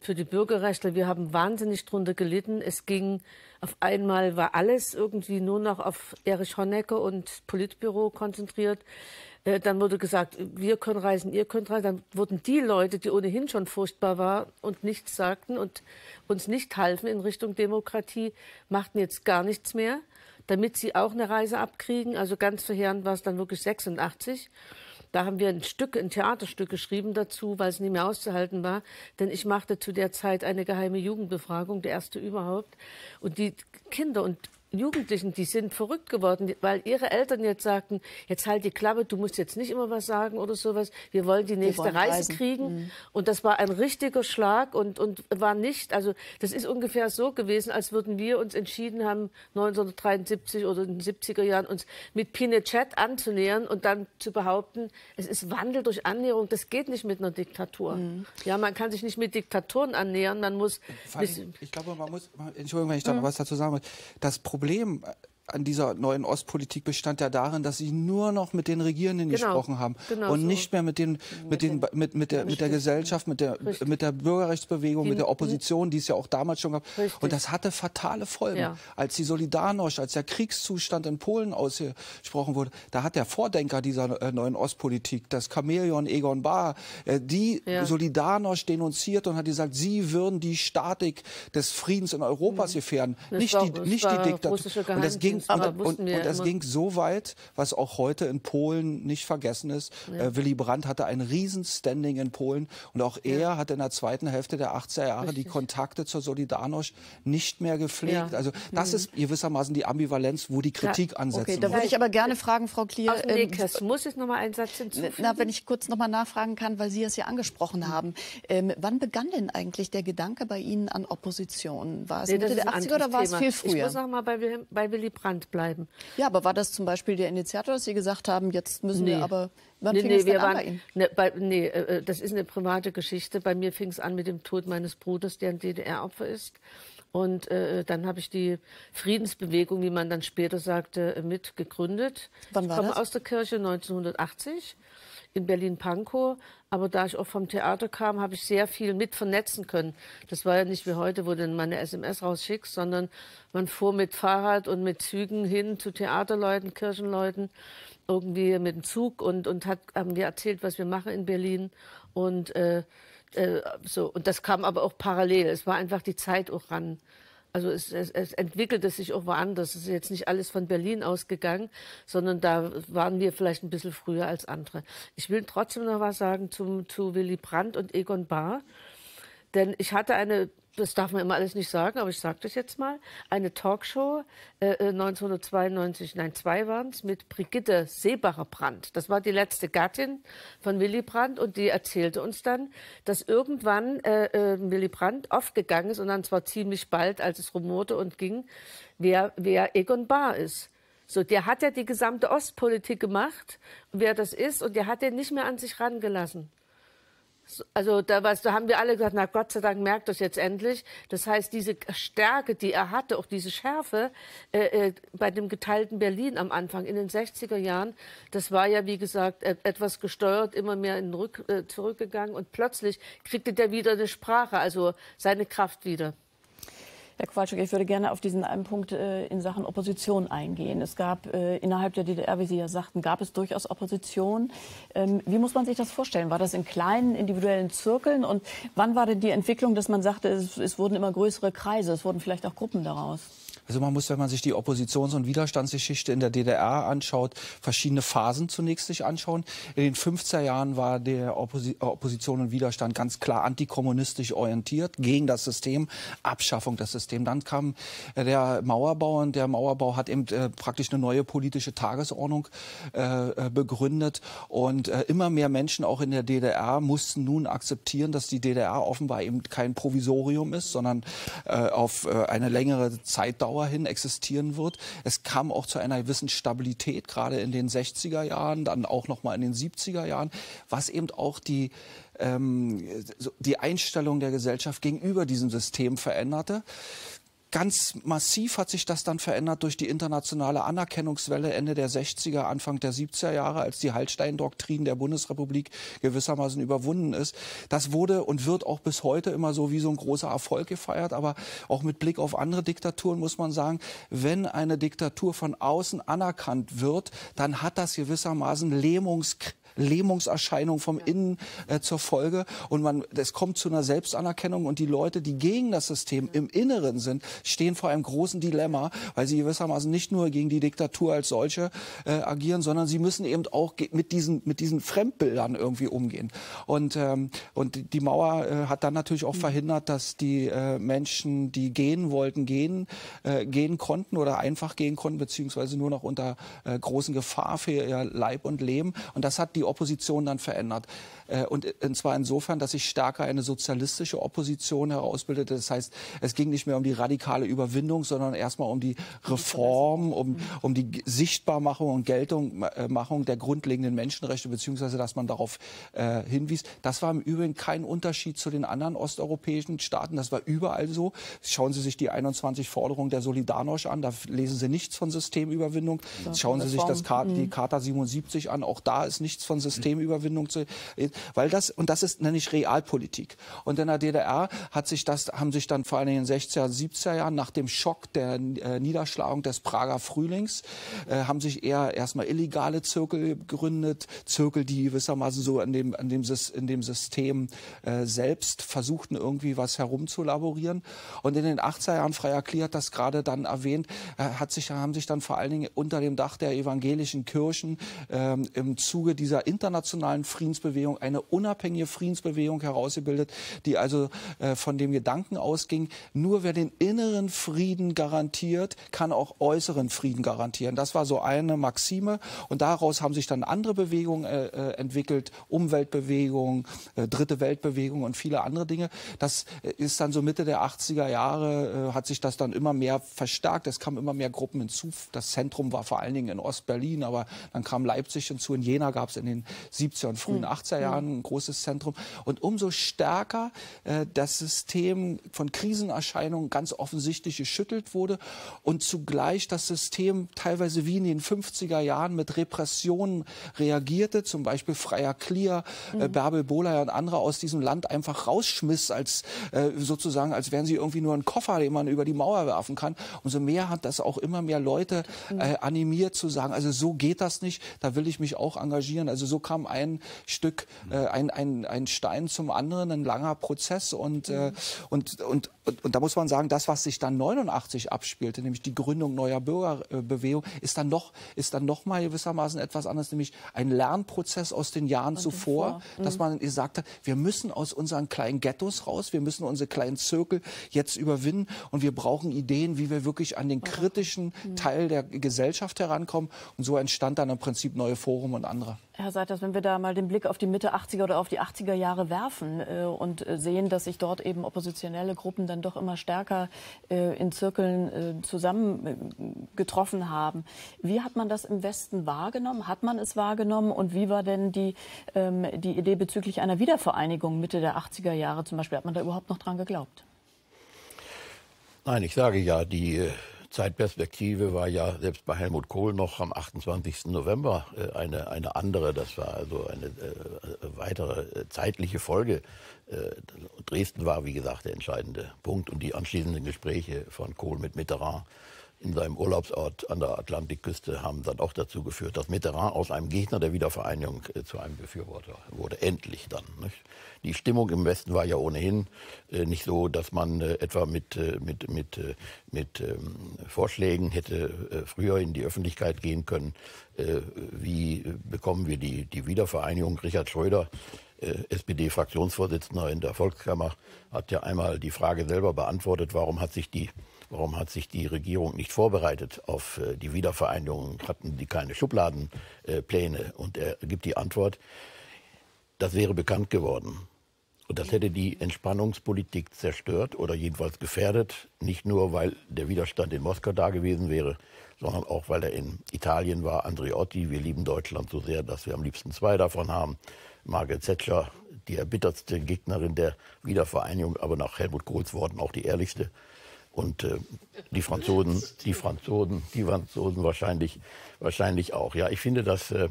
für die Bürgerrechtler. Wir haben wahnsinnig drunter gelitten. Es ging auf einmal, war alles irgendwie nur noch auf Erich Honecker und Politbüro konzentriert. Äh, dann wurde gesagt, wir können reisen, ihr könnt reisen. Dann wurden die Leute, die ohnehin schon furchtbar waren und nichts sagten und uns nicht halfen in Richtung Demokratie, machten jetzt gar nichts mehr, damit sie auch eine Reise abkriegen. Also ganz verheerend war es dann wirklich 86. Da haben wir ein Stück, ein Theaterstück geschrieben dazu, weil es nicht mehr auszuhalten war. Denn ich machte zu der Zeit eine geheime Jugendbefragung, der erste überhaupt. Und die Kinder und Jugendlichen, die sind verrückt geworden, weil ihre Eltern jetzt sagten, jetzt halt die Klappe, du musst jetzt nicht immer was sagen oder sowas. Wir wollen die nächste wollen Reise reisen. kriegen. Mhm. Und das war ein richtiger Schlag und, und war nicht, also das ist ungefähr so gewesen, als würden wir uns entschieden haben, 1973 oder in den 70er Jahren uns mit Pinochet anzunähern und dann zu behaupten, es ist Wandel durch Annäherung. Das geht nicht mit einer Diktatur. Mhm. Ja, man kann sich nicht mit Diktaturen annähern. Man muss. ich glaube, man muss, Entschuldigung, wenn ich da mhm. noch was dazu sagen will. Das Problem Problem an dieser neuen Ostpolitik bestand ja darin, dass sie nur noch mit den Regierenden genau, gesprochen haben genau und so. nicht mehr mit den mit, den, mit, mit der mit der Gesellschaft, mit der Richtig. mit der Bürgerrechtsbewegung, die, mit der Opposition, die es ja auch damals schon gab. Richtig. Und das hatte fatale Folgen. Ja. Als die Solidarność, als der Kriegszustand in Polen ausgesprochen wurde, da hat der Vordenker dieser äh, neuen Ostpolitik, das Chamäleon Egon Bahr, äh, die ja. Solidarność denunziert und hat gesagt, sie würden die Statik des Friedens in Europas mhm. gefährden, das nicht war, die nicht die Diktatur. Und das ging ging, und, und, und es ging so weit, was auch heute in Polen nicht vergessen ist. Ja. Äh, Willy Brandt hatte ein Riesenstanding in Polen und auch er ja. hat in der zweiten Hälfte der 80er Jahre Richtig. die Kontakte zur Solidarność nicht mehr gepflegt. Ja. Also das mhm. ist gewissermaßen die Ambivalenz, wo die Kritik ja. ansetzt. Okay, da würde ich aber gerne fragen, Frau Klier. Ach, nee, ähm, muss ich noch mal einen Satz hinzufügen? Na, wenn ich kurz noch mal nachfragen kann, weil Sie es ja angesprochen mhm. haben. Ähm, wann begann denn eigentlich der Gedanke bei Ihnen an Opposition? War es nee, Mitte der 80er oder war es viel früher? Ich muss noch mal bei, bei Willy Brandt bleiben. Ja, aber war das zum Beispiel der Initiator, dass Sie gesagt haben, jetzt müssen nee. wir aber. Wann nee, fing nee, es wir waren, bei Ihnen? Ne, bei, nee, äh, äh, das ist eine private Geschichte. Bei mir fing es an mit dem Tod meines Bruders, der ein DDR-Opfer ist. Und äh, dann habe ich die Friedensbewegung, wie man dann später sagte, mit gegründet. Wann war ich komme das? aus der Kirche 1980 in Berlin-Pankow. Aber da ich auch vom Theater kam, habe ich sehr viel mit vernetzen können. Das war ja nicht wie heute, wo du mal eine SMS rausschickst, sondern man fuhr mit Fahrrad und mit Zügen hin zu Theaterleuten, Kirchenleuten, irgendwie mit dem Zug und, und hat, haben mir erzählt, was wir machen in Berlin. Und, äh, äh, so. und das kam aber auch parallel. Es war einfach die Zeit auch ran. Also es, es, es entwickelte sich auch woanders. Es ist jetzt nicht alles von Berlin ausgegangen, sondern da waren wir vielleicht ein bisschen früher als andere. Ich will trotzdem noch was sagen zum, zu Willy Brandt und Egon Bahr. Denn ich hatte eine das darf man immer alles nicht sagen, aber ich sage das jetzt mal, eine Talkshow äh, 1992, äh, nein, zwei waren es, mit Brigitte Seebacher-Brandt. Das war die letzte Gattin von Willy Brandt und die erzählte uns dann, dass irgendwann äh, äh, Willy Brandt aufgegangen ist und dann zwar ziemlich bald, als es rumorte und ging, wer, wer Egon Bahr ist. So, der hat ja die gesamte Ostpolitik gemacht, wer das ist, und der hat den nicht mehr an sich rangelassen. Also da, was, da haben wir alle gesagt, na Gott sei Dank merkt das jetzt endlich. Das heißt, diese Stärke, die er hatte, auch diese Schärfe äh, äh, bei dem geteilten Berlin am Anfang in den 60er Jahren, das war ja, wie gesagt, etwas gesteuert, immer mehr in Rück, äh, zurückgegangen und plötzlich kriegte der wieder eine Sprache, also seine Kraft wieder. Herr Kowalczyk, ich würde gerne auf diesen einen Punkt äh, in Sachen Opposition eingehen. Es gab äh, innerhalb der DDR, wie Sie ja sagten, gab es durchaus Opposition. Ähm, wie muss man sich das vorstellen? War das in kleinen individuellen Zirkeln? Und wann war denn die Entwicklung, dass man sagte, es, es wurden immer größere Kreise, es wurden vielleicht auch Gruppen daraus? Also man muss, wenn man sich die Oppositions- und Widerstandsgeschichte in der DDR anschaut, verschiedene Phasen zunächst sich anschauen. In den 50er Jahren war der Opposi Opposition und Widerstand ganz klar antikommunistisch orientiert, gegen das System, Abschaffung des Systems. Dann kam äh, der Mauerbau und der Mauerbau hat eben äh, praktisch eine neue politische Tagesordnung äh, äh begründet und äh, immer mehr Menschen auch in der DDR mussten nun akzeptieren, dass die DDR offenbar eben kein Provisorium ist, sondern äh, auf eine längere Zeit Dauer hin existieren wird. Es kam auch zu einer gewissen Stabilität, gerade in den 60er Jahren, dann auch noch mal in den 70er Jahren, was eben auch die ähm, die Einstellung der Gesellschaft gegenüber diesem System veränderte. Ganz massiv hat sich das dann verändert durch die internationale Anerkennungswelle Ende der 60er, Anfang der 70er Jahre, als die Hallstein-Doktrin der Bundesrepublik gewissermaßen überwunden ist. Das wurde und wird auch bis heute immer so wie so ein großer Erfolg gefeiert. Aber auch mit Blick auf andere Diktaturen muss man sagen, wenn eine Diktatur von außen anerkannt wird, dann hat das gewissermaßen Lähmungskräfte Lähmungserscheinung vom Innen äh, zur Folge. Und man, es kommt zu einer Selbstanerkennung und die Leute, die gegen das System im Inneren sind, stehen vor einem großen Dilemma, weil sie gewissermaßen nicht nur gegen die Diktatur als solche äh, agieren, sondern sie müssen eben auch mit diesen, mit diesen Fremdbildern irgendwie umgehen. Und, ähm, und die Mauer äh, hat dann natürlich auch mhm. verhindert, dass die äh, Menschen, die gehen wollten, gehen, äh, gehen konnten oder einfach gehen konnten, beziehungsweise nur noch unter äh, großen Gefahr für ihr Leib und Leben. Und das hat die Opposition dann verändert. Äh, und, zwar insofern, dass sich stärker eine sozialistische Opposition herausbildete. Das heißt, es ging nicht mehr um die radikale Überwindung, sondern erstmal um die Reform, um, um die Sichtbarmachung und Geltungmachung äh, der grundlegenden Menschenrechte, beziehungsweise dass man darauf äh, hinwies. Das war im Übrigen kein Unterschied zu den anderen osteuropäischen Staaten. Das war überall so. Schauen Sie sich die 21 Forderungen der Solidarność an. Da lesen Sie nichts von Systemüberwindung. Schauen Sie sich das, die Charta 77 an. Auch da ist nichts von Systemüberwindung zu weil das, und das ist, nenne ich Realpolitik. Und in der DDR hat sich das, haben sich dann vor allem in den 60er, 70er Jahren nach dem Schock der äh, Niederschlagung des Prager Frühlings, äh, haben sich eher erstmal illegale Zirkel gegründet, Zirkel, die gewissermaßen so in dem, in dem, in dem System äh, selbst versuchten, irgendwie was herumzulaborieren. Und in den 80er Jahren, Freier Klee hat das gerade dann erwähnt, äh, hat sich, haben sich dann vor allen Dingen unter dem Dach der evangelischen Kirchen ähm, im Zuge dieser internationalen Friedensbewegung eine unabhängige Friedensbewegung herausgebildet, die also äh, von dem Gedanken ausging, nur wer den inneren Frieden garantiert, kann auch äußeren Frieden garantieren. Das war so eine Maxime und daraus haben sich dann andere Bewegungen äh, äh entwickelt, Umweltbewegungen, äh, Dritte Weltbewegung und viele andere Dinge. Das äh, ist dann so Mitte der 80er Jahre, äh, hat sich das dann immer mehr verstärkt. Es kamen immer mehr Gruppen hinzu. Das Zentrum war vor allen Dingen in Ostberlin, aber dann kam Leipzig hinzu. In Jena gab es in den 70er und frühen mhm. 80er Jahren Jahren ein großes Zentrum. Und umso stärker äh, das System von Krisenerscheinungen ganz offensichtlich geschüttelt wurde und zugleich das System teilweise wie in den 50er Jahren mit Repressionen reagierte, zum Beispiel Freier Clear, äh, mhm. Bärbel Bohler und andere aus diesem Land einfach rausschmiss, als äh, sozusagen, als wären sie irgendwie nur ein Koffer, den man über die Mauer werfen kann. Umso mehr hat das auch immer mehr Leute mhm. äh, animiert zu sagen, also so geht das nicht, da will ich mich auch engagieren. Also so kam ein Stück äh, ein, ein, ein Stein zum anderen, ein langer Prozess. Und, äh, und, und, und, und, da muss man sagen, das, was sich dann 89 abspielte, nämlich die Gründung neuer Bürgerbewegung, ist dann noch, ist dann noch mal gewissermaßen etwas anderes, nämlich ein Lernprozess aus den Jahren und zuvor, mhm. dass man gesagt hat, wir müssen aus unseren kleinen Ghettos raus, wir müssen unsere kleinen Zirkel jetzt überwinden und wir brauchen Ideen, wie wir wirklich an den kritischen mhm. Teil der Gesellschaft herankommen. Und so entstand dann im Prinzip neue Forum und andere. Herr Seiters, wenn wir da mal den Blick auf die Mitte 80er oder auf die 80er Jahre werfen äh, und äh, sehen, dass sich dort eben oppositionelle Gruppen dann doch immer stärker äh, in Zirkeln äh, zusammengetroffen äh, haben. Wie hat man das im Westen wahrgenommen? Hat man es wahrgenommen? Und wie war denn die, ähm, die Idee bezüglich einer Wiedervereinigung Mitte der 80er Jahre zum Beispiel? Hat man da überhaupt noch dran geglaubt? Nein, ich sage ja, die äh, Zeitperspektive war ja selbst bei Helmut Kohl noch am 28. November äh, eine, eine andere. Das war also eine äh, weitere äh, zeitliche Folge. Äh, Dresden war, wie gesagt, der entscheidende Punkt und die anschließenden Gespräche von Kohl mit Mitterrand in seinem Urlaubsort an der Atlantikküste haben dann auch dazu geführt, dass Mitterrand aus einem Gegner der Wiedervereinigung zu einem Befürworter wurde. Endlich dann. Nicht? Die Stimmung im Westen war ja ohnehin äh, nicht so, dass man äh, etwa mit, äh, mit, mit, äh, mit ähm, Vorschlägen hätte äh, früher in die Öffentlichkeit gehen können. wie bekommen wir die, die Wiedervereinigung? Richard Schröder SPD-Fraktionsvorsitzender in der Volkskammer hat ja einmal die Frage selber beantwortet, warum hat sich die Warum hat sich die Regierung nicht vorbereitet auf äh, die Wiedervereinigung? Hatten die keine Schubladenpläne? Äh, und er gibt die Antwort, das wäre bekannt geworden. Und das hätte die Entspannungspolitik zerstört oder jedenfalls gefährdet. Nicht nur, weil der Widerstand in Moskau da gewesen wäre, sondern auch, weil er in Italien war. Andreotti, wir lieben Deutschland so sehr, dass wir am liebsten zwei davon haben. Margaret Thatcher, die erbittertste Gegnerin der Wiedervereinigung, aber nach Helmut Kohls Worten auch die ehrlichste. Und äh, die Franzosen, die Franzosen, die Franzosen wahrscheinlich, wahrscheinlich auch. Ja, ich finde das, äh,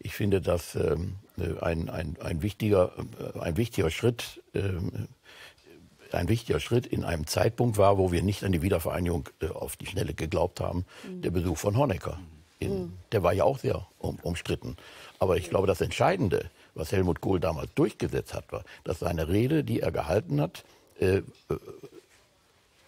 ich finde das ähm, äh, ein, ein, ein, wichtiger, äh, ein wichtiger Schritt, ähm, ein wichtiger Schritt in einem Zeitpunkt war, wo wir nicht an die Wiedervereinigung äh, auf die Schnelle geglaubt haben, mhm. der Besuch von Honecker. In, mhm. Der war ja auch sehr um, umstritten. Aber ich glaube, das Entscheidende, was Helmut Kohl damals durchgesetzt hat, war, dass seine Rede, die er gehalten hat, äh,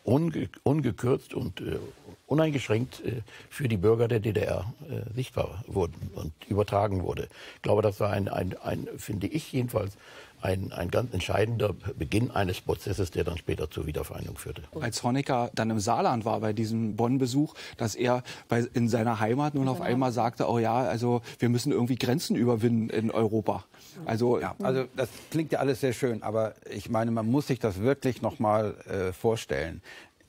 unge ungekürzt und äh, uneingeschränkt äh, für die Bürger der DDR äh, sichtbar wurden und übertragen wurde. Ich glaube, das war ein, ein, ein finde ich jedenfalls, ein, ein ganz entscheidender Beginn eines Prozesses, der dann später zur Wiedervereinigung führte. Als Honecker dann im Saarland war bei diesem Bonn-Besuch, dass er bei, in seiner Heimat nun auf einmal sagte, oh ja, also wir müssen irgendwie Grenzen überwinden in Europa. Also, ja, also das klingt ja alles sehr schön, aber ich meine, man muss sich das wirklich noch mal äh, vorstellen.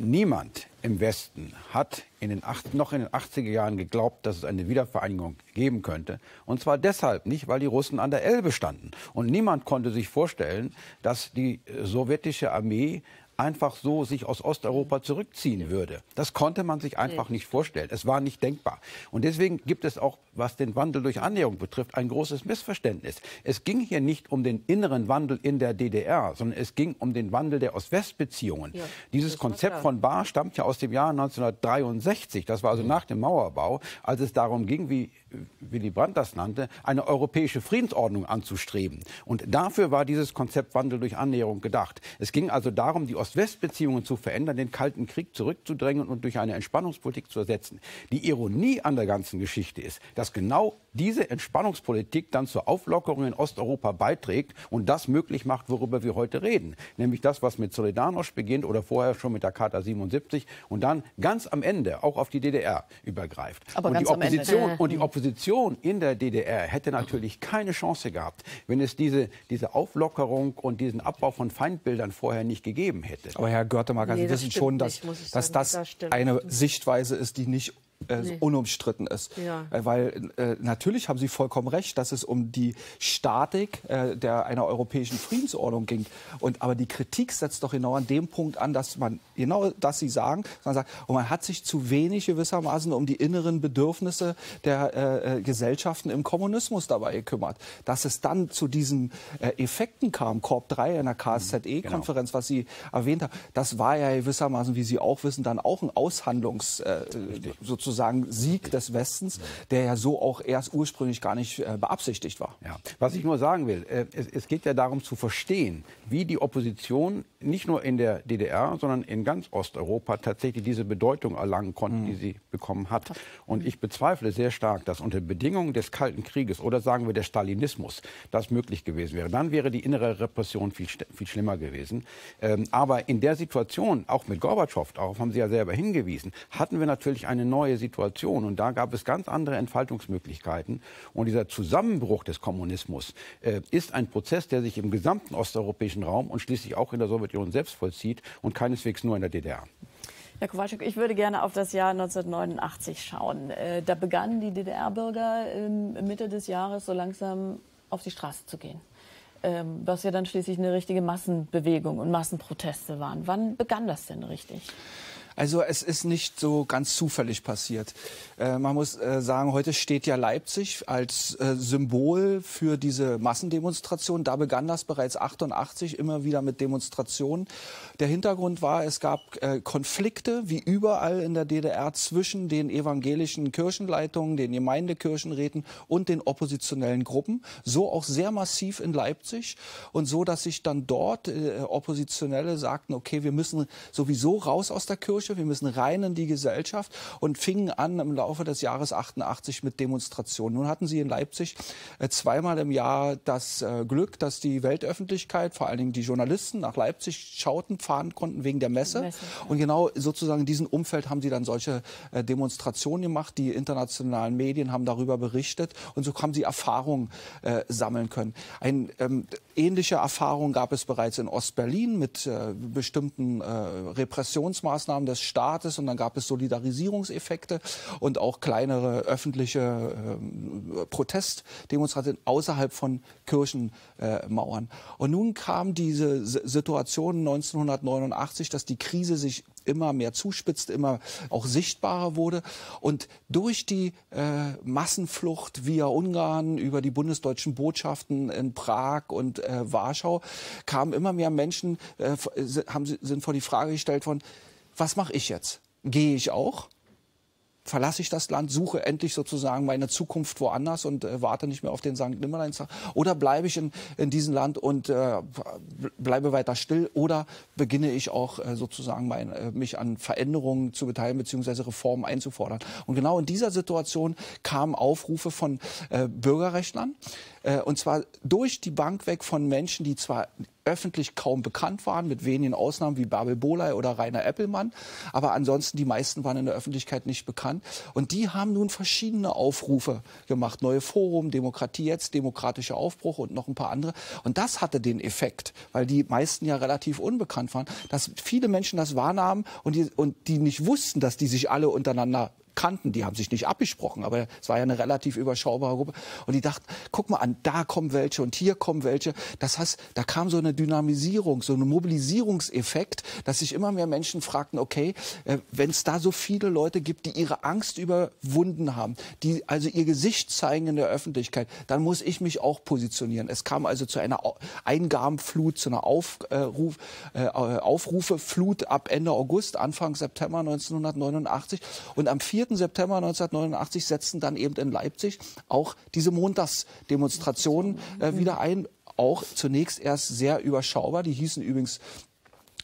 Niemand im Westen hat in den acht, noch in den 80er Jahren geglaubt, dass es eine Wiedervereinigung geben könnte. Und zwar deshalb nicht, weil die Russen an der Elbe standen. Und niemand konnte sich vorstellen, dass die sowjetische Armee einfach so sich aus Osteuropa zurückziehen würde. Das konnte man sich einfach nicht vorstellen. Es war nicht denkbar. Und deswegen gibt es auch, was den Wandel durch Annäherung betrifft, ein großes Missverständnis. Es ging hier nicht um den inneren Wandel in der DDR, sondern es ging um den Wandel der Ost-West-Beziehungen. Ja, Dieses Konzept von Bahr stammt ja aus dem Jahr 1963. Das war also nach dem Mauerbau, als es darum ging, wie Willy Brandt das nannte, eine europäische Friedensordnung anzustreben. Und dafür war dieses Konzept Wandel durch Annäherung gedacht. Es ging also darum, die Ost-West-Beziehungen zu verändern, den Kalten Krieg zurückzudrängen und durch eine Entspannungspolitik zu ersetzen. Die Ironie an der ganzen Geschichte ist, dass genau diese Entspannungspolitik dann zur Auflockerung in Osteuropa beiträgt und das möglich macht, worüber wir heute reden. Nämlich das, was mit Solidarność beginnt oder vorher schon mit der Charta 77 und dann ganz am Ende auch auf die DDR übergreift. Aber und, die Opposition, und die Opposition in der DDR hätte natürlich keine Chance gehabt, wenn es diese, diese Auflockerung und diesen Abbau von Feindbildern vorher nicht gegeben hätte. Aber Herr Görtemark, Sie nee, wissen schon, dass, nicht, dass das, das eine Sichtweise ist, die nicht äh, nee. unumstritten ist. Ja. Äh, weil äh, natürlich haben Sie vollkommen recht, dass es um die Statik äh, der, einer europäischen Friedensordnung ging. Und, aber die Kritik setzt doch genau an dem Punkt an, dass man genau das Sie sagen, man sagt, und man hat sich zu wenig gewissermaßen um die inneren Bedürfnisse der äh, äh, Gesellschaften im Kommunismus dabei gekümmert. Dass es dann zu diesen Effekten kam, Korb 3 in der KSZE-Konferenz, genau. was Sie erwähnt haben, das war ja gewissermaßen, wie Sie auch wissen, dann auch ein Aushandlungs sozusagen sozusagen Sieg des Westens, der ja so auch erst ursprünglich gar nicht äh, beabsichtigt war. Ja. Was ich nur sagen will, äh, es, es, geht ja darum zu verstehen, wie die Opposition nicht nur in der DDR, sondern in ganz Osteuropa tatsächlich diese Bedeutung erlangen konnte, mhm. die sie bekommen hat. Und ich bezweifle sehr stark, dass unter Bedingungen des Kalten Krieges oder sagen wir des Stalinismus das möglich gewesen wäre. Dann wäre die innere Repression viel, viel schlimmer gewesen. Ähm, aber in der Situation, auch mit Gorbatschow, darauf haben Sie ja selber hingewiesen, hatten wir natürlich eine neue Situation. Und da gab es ganz andere Entfaltungsmöglichkeiten. Und dieser Zusammenbruch des Kommunismus äh, ist ein Prozess, der sich im gesamten osteuropäischen Raum und schließlich auch in der Sowjetunion selbst vollzieht und keineswegs nur in der DDR. Herr Kowalczyk, ich würde gerne auf das Jahr 1989 schauen. Äh, da begannen die DDR-Bürger ähm, Mitte des Jahres so langsam auf die Straße zu gehen. Ähm, was ja dann schließlich eine richtige Massenbewegung und Massenproteste waren. Wann begann das denn richtig? Also es ist nicht so ganz zufällig passiert. Äh, man muss äh, sagen, heute steht ja Leipzig als äh, Symbol für diese Massendemonstration. Da begann das bereits 88 immer wieder mit Demonstrationen. Der Hintergrund war, es gab äh, Konflikte wie überall in der DDR zwischen den evangelischen Kirchenleitungen, den Gemeindekirchenräten und den oppositionellen Gruppen. So auch sehr massiv in Leipzig und so, dass sich dann dort äh, Oppositionelle sagten, okay, wir müssen sowieso raus aus der Kirche Kirche, wir müssen rein in die Gesellschaft und fingen an im Laufe des Jahres 88 mit Demonstrationen. Nun hatten sie in Leipzig äh, zweimal im Jahr das äh, Glück, dass die Weltöffentlichkeit, vor allen Dingen die Journalisten nach Leipzig schauten, fahren konnten wegen der Messe. Messe ja. Und genau sozusagen in diesem Umfeld haben sie dann solche äh, Demonstrationen gemacht. Die internationalen Medien haben darüber berichtet und so haben sie Erfahrungen äh, sammeln können. Ein, ähm, ähnliche Erfahrungen gab es bereits in Ostberlin mit äh, bestimmten äh, Repressionsmaßnahmen des Staates und dann gab es Solidarisierungseffekte und auch kleinere öffentliche äh, Protestdemonstrationen außerhalb von Kirchenmauern. und nun kam diese S Situation 1989, dass die Krise sich immer mehr zuspitzte, immer auch sichtbarer wurde. Und durch die äh, Massenflucht via Ungarn über die bundesdeutschen Botschaften in Prag und äh, Warschau kamen immer mehr Menschen, äh, haben, sind vor die Frage gestellt worden, was mache ich jetzt? Gehe ich auch? verlasse ich das Land, suche endlich sozusagen meine Zukunft woanders und äh, warte nicht mehr auf den St. Nimmerleinstag? Oder bleibe ich in, in diesem Land und äh, bleibe weiter still? Oder beginne ich auch äh, sozusagen mein, äh, mich an Veränderungen zu beteiligen bzw. Reformen einzufordern? Und genau in dieser Situation kamen Aufrufe von äh, Bürgerrechtlern, äh, und zwar durch die Bank weg von Menschen, die zwar öffentlich kaum bekannt waren, mit wenigen Ausnahmen wie Babel Boley oder Rainer Eppelmann. Aber ansonsten, die meisten waren in der Öffentlichkeit nicht bekannt. Und die haben nun verschiedene Aufrufe gemacht. Neue Forum, Demokratie jetzt, demokratischer Aufbruch und noch ein paar andere. Und das hatte den Effekt, weil die meisten ja relativ unbekannt waren, dass viele Menschen das wahrnahmen und die, und die nicht wussten, dass die sich alle untereinander kannten, die haben sich nicht abgesprochen, aber es war ja eine relativ überschaubare Gruppe. Und die dachten, guck mal an, da kommen welche und hier kommen welche. Das heißt, da kam so eine Dynamisierung, so ein Mobilisierungseffekt, dass sich immer mehr Menschen fragten, okay, äh, wenn es da so viele Leute gibt, die ihre Angst überwunden haben, die also ihr Gesicht zeigen in der Öffentlichkeit, dann muss ich mich auch positionieren. Es kam also zu einer Eingabenflut, zu einer Aufruf, äh, Aufrufeflut ab Ende August, Anfang September 1989. Und am 4. 4. September 1989 setzten dann eben in Leipzig auch diese Montagsdemonstrationen äh, wieder ein. Auch zunächst erst sehr überschaubar. Die hießen übrigens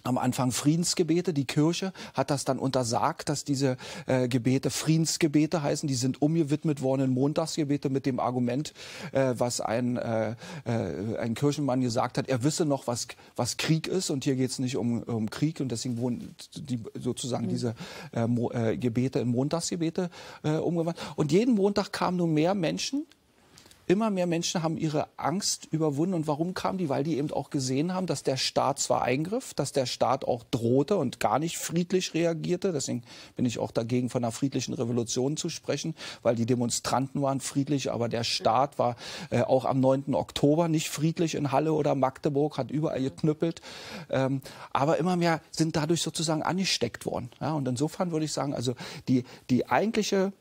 am Anfang Friedensgebete. Die Kirche hat das dann untersagt, dass diese äh, Gebete Friedensgebete heißen. Die sind umgewidmet worden in Montagsgebete mit dem Argument, äh, was ein, äh, äh ein Kirchenmann gesagt hat, er wisse noch, was, was Krieg ist. Und hier geht es nicht um, um Krieg. Und deswegen wurden die, sozusagen mhm. diese äh, äh, Gebete in Montagsgebete umgewandelt. Und jeden Montag kamen nun mehr Menschen immer mehr Menschen haben ihre Angst überwunden. Und warum kamen die? Weil die eben auch gesehen haben, dass der Staat zwar eingriff, dass der Staat auch drohte und gar nicht friedlich reagierte. Deswegen bin ich auch dagegen, von einer friedlichen Revolution zu sprechen, weil die Demonstranten waren friedlich, aber der Staat war äh, auch am 9. Oktober nicht friedlich in Halle oder Magdeburg, hat überall geknüppelt. Ähm, aber immer mehr sind dadurch sozusagen angesteckt worden. Ja, und insofern würde ich sagen, also die, die eigentliche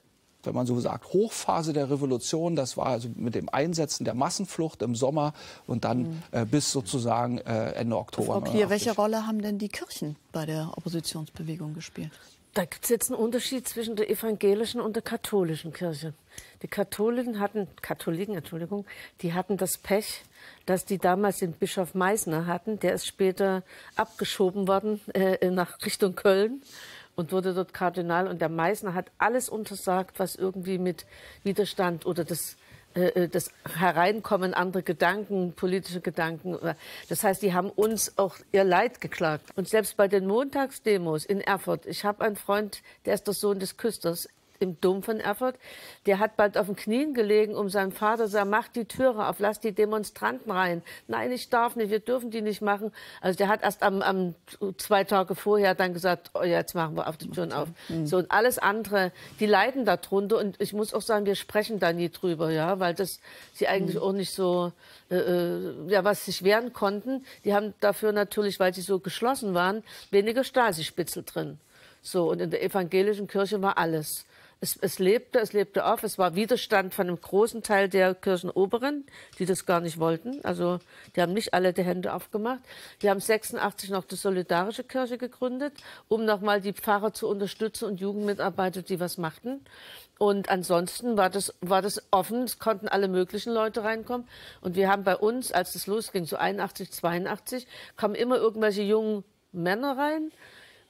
wenn man so sagt, Hochphase der Revolution. Das war also mit dem Einsetzen der Massenflucht im Sommer und dann mhm. äh, bis sozusagen äh, Ende Oktober. Frau Klier, welche Rolle haben denn die Kirchen bei der Oppositionsbewegung gespielt? Da gibt es jetzt einen Unterschied zwischen der evangelischen und der katholischen Kirche. Die Katholiken hatten, Katholiken, Entschuldigung, die hatten das Pech, dass die damals den Bischof Meisner hatten. Der ist später abgeschoben worden äh, nach Richtung Köln und wurde dort Kardinal. Und der Meißner hat alles untersagt, was irgendwie mit Widerstand oder das, äh, äh das Hereinkommen anderer Gedanken, politische Gedanken. Äh, das heißt, die haben uns auch ihr Leid geklagt. Und selbst bei den Montagsdemos in Erfurt, ich habe einen Freund, der ist der Sohn des Küsters, im von Erfurt. Der hat bald auf den Knien gelegen, um seinem Vater zu sagen, mach die Türe auf, lass die Demonstranten rein. Nein, ich darf nicht, wir dürfen die nicht machen. Also der hat erst am, am zwei Tage vorher dann gesagt, oh, jetzt machen wir auf die Türen auf. Mhm. So und alles andere, die leiden darunter und ich muss auch sagen, wir sprechen da nie drüber, ja, weil das sie eigentlich mhm. auch nicht so, äh, äh, ja, was sich wehren konnten. Die haben dafür natürlich, weil sie so geschlossen waren, weniger Stasi-Spitzel drin. So, und in der evangelischen Kirche war alles. Es, es, lebte, es lebte auf. Es war Widerstand von einem großen Teil der Kirchenoberen, die das gar nicht wollten. Also die haben nicht alle die Hände aufgemacht. Die haben 86 noch die Solidarische Kirche gegründet, um nochmal die Pfarrer zu unterstützen und Jugendmitarbeiter, die was machten. Und ansonsten war das, war das offen, es konnten alle möglichen Leute reinkommen. Und wir haben bei uns, als das losging, so 81, 82, kamen immer irgendwelche jungen Männer rein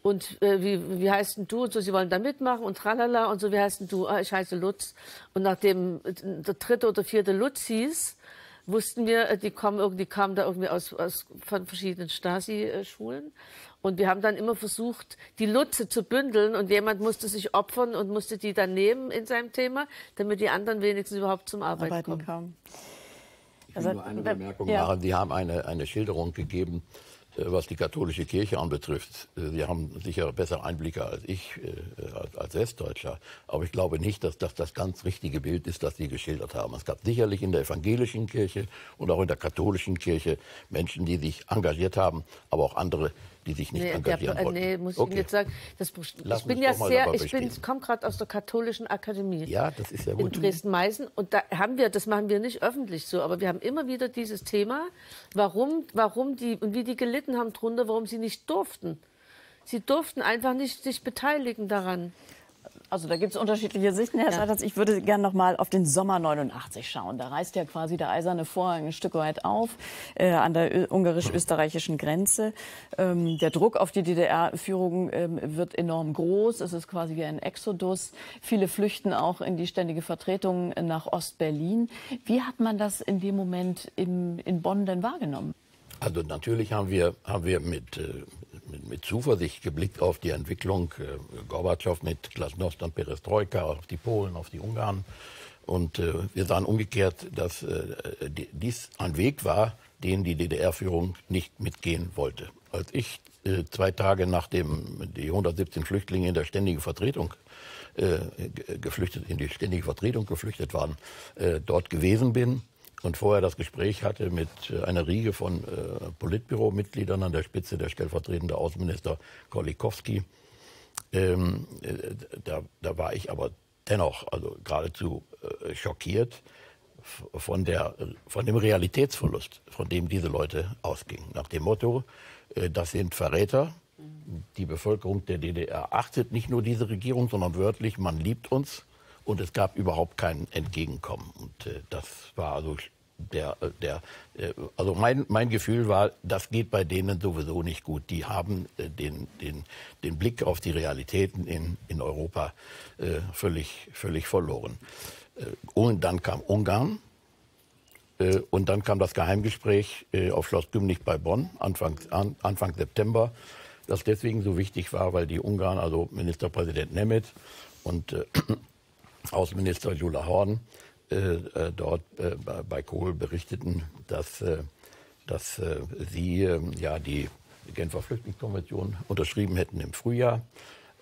und äh, wie, wie heißt denn du? Und so, sie wollen da mitmachen und tralala und so, wie heißt denn du? Ah, ich heiße Lutz. Und nachdem der dritte oder vierte Lutz hieß, wussten wir, äh, die kommen irgendwie, kamen da irgendwie aus, aus von verschiedenen Stasi-Schulen. Und wir haben dann immer versucht, die Lutze zu bündeln und jemand musste sich opfern und musste die dann nehmen in seinem Thema, damit die anderen wenigstens überhaupt zum Arbeiten, Arbeiten kommen. Kamen. Ich will nur eine Bemerkung ja. machen. Die haben eine, eine Schilderung gegeben äh, was die katholische Kirche anbetrifft. Äh, Sie haben sicher bessere Einblicke als ich, äh, als Westdeutscher. Aber ich glaube nicht, dass das das ganz richtige Bild ist, das Sie geschildert haben. Es gab sicherlich in der evangelischen Kirche und auch in der katholischen Kirche Menschen, die sich engagiert haben, aber auch andere, die sich nicht nee, engagieren der, wollten. Nee, muss ich okay. Ihnen jetzt sagen, das, ich bin ja sehr, ich bin, komme gerade aus der katholischen Akademie. Ja, das ist ja gut. In Dresden-Meißen und da haben wir, das machen wir nicht öffentlich so, aber wir haben immer wieder dieses Thema, warum, warum die und wie die gelitten haben drunter, warum sie nicht durften. Sie durften einfach nicht sich beteiligen daran. Also da gibt es unterschiedliche Sichten, Herr ja. Scheitertz. Ich würde gerne noch mal auf den Sommer 89 schauen. Da reißt ja quasi der eiserne Vorhang ein Stück weit auf äh, an der ungarisch-österreichischen Grenze. Ähm, der Druck auf die DDR-Führung ähm, wird enorm groß. Es ist quasi wie ein Exodus. Viele flüchten auch in die ständige Vertretung nach Ostberlin. Wie hat man das in dem Moment im, in Bonn denn wahrgenommen? Also natürlich haben wir, haben wir mit, äh, mit, Zuversicht geblickt auf die Entwicklung äh, Gorbatschow mit Glasnost und Perestroika, auf die Polen, auf die Ungarn. Und äh, wir sahen umgekehrt, dass äh, dies ein Weg war, den die DDR-Führung nicht mitgehen wollte. Als ich äh, zwei Tage nachdem die 117 Flüchtlinge in der ständigen Vertretung äh, geflüchtet, in die ständige Vertretung geflüchtet waren, äh, dort gewesen bin, und vorher das Gespräch hatte mit äh, einer Riege von äh, Politbüro-Mitgliedern an der Spitze der stellvertretende Außenminister Kolikowski. Ähm, äh, da, da, war ich aber dennoch also geradezu äh, schockiert von, der, von dem Realitätsverlust, von dem diese Leute ausgingen. Nach dem Motto, äh, das sind Verräter. Die Bevölkerung der DDR achtet nicht nur diese Regierung, sondern wörtlich, man liebt uns und es gab überhaupt kein Entgegenkommen. Und äh, das war also der, der, äh, also mein, mein Gefühl war, das geht bei denen sowieso nicht gut. Die haben äh, den, den, den Blick auf die Realitäten in, in Europa äh, völlig, völlig verloren. Äh, und dann kam Ungarn. Äh, und dann kam das Geheimgespräch äh, auf Schloss Gümnich bei Bonn, Anfang, an, Anfang September, das deswegen so wichtig war, weil die Ungarn, also Ministerpräsident Nemeth und Außenminister Jula Horn äh, äh, dort äh, bei Kohl berichteten, dass, äh, dass äh, sie ähm, ja die Genfer Flüchtlingskonvention unterschrieben hätten im Frühjahr.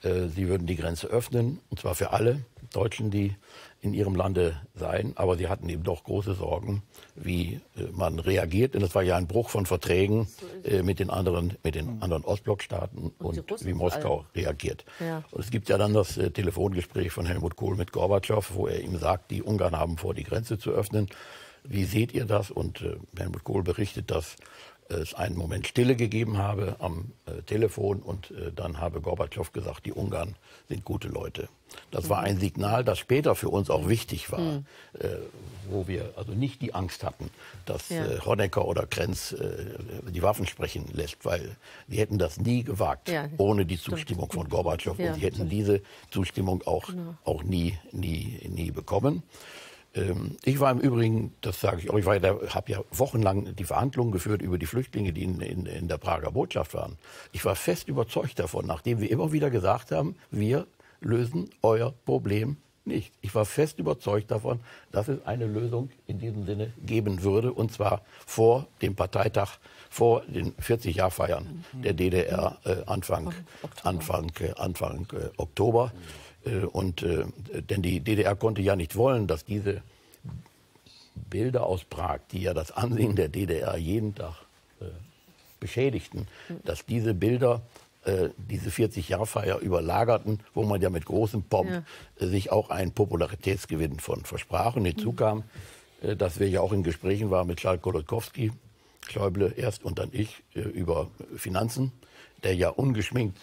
Äh, sie würden die Grenze öffnen, und zwar für alle Deutschen, die in ihrem Lande seien. Aber sie hatten eben doch große Sorgen, wie äh, man reagiert. Denn es war ja ein Bruch von Verträgen äh, mit den anderen, mit den anderen Ostblockstaaten und, und wie Moskau reagiert. Ja. Und es gibt ja dann das äh, Telefongespräch von Helmut Kohl mit Gorbatschow, wo er ihm sagt, die Ungarn haben vor, die Grenze zu öffnen. Wie seht ihr das? Und Helmut Kohl berichtet, dass es einen Moment Stille gegeben habe am äh, Telefon und äh, dann habe Gorbatschow gesagt, die Ungarn sind gute Leute. Das war ein Signal, das später für uns auch wichtig war, mhm. äh, wo wir also nicht die Angst hatten, dass ja. äh, Honecker oder Krenz äh, die Waffen sprechen lässt, weil sie hätten das nie gewagt ja, ohne die Zustimmung von Gorbatschow ja, und sie hätten diese Zustimmung auch, genau. auch nie, nie, nie bekommen. Ähm, ich war im Übrigen, das sage ich euch, ich habe ja wochenlang die Verhandlungen geführt über die Flüchtlinge, die in, in, in, der Prager Botschaft waren. Ich war fest überzeugt davon, nachdem wir immer wieder gesagt haben, wir lösen euer Problem nicht. Ich war fest überzeugt davon, dass es eine Lösung in diesem Sinne geben würde, und zwar vor dem Parteitag, vor den 40-Jahr-Feiern der DDR äh, Anfang, Anfang, äh, Anfang äh, Oktober. Äh, und, äh, denn die DDR konnte ja nicht wollen, dass diese Bilder aus Prag, die ja das Ansehen der DDR jeden Tag äh, beschädigten, dass diese Bilder diese 40-Jahr-Feier überlagerten, wo man ja mit großem Pomp ja. sich auch einen Popularitätsgewinn von versprach. Und hinzu mhm. kam, dass wir ja auch in Gesprächen waren mit Charles Golodkowski, Schäuble erst und dann ich, über Finanzen, der ja ungeschminkt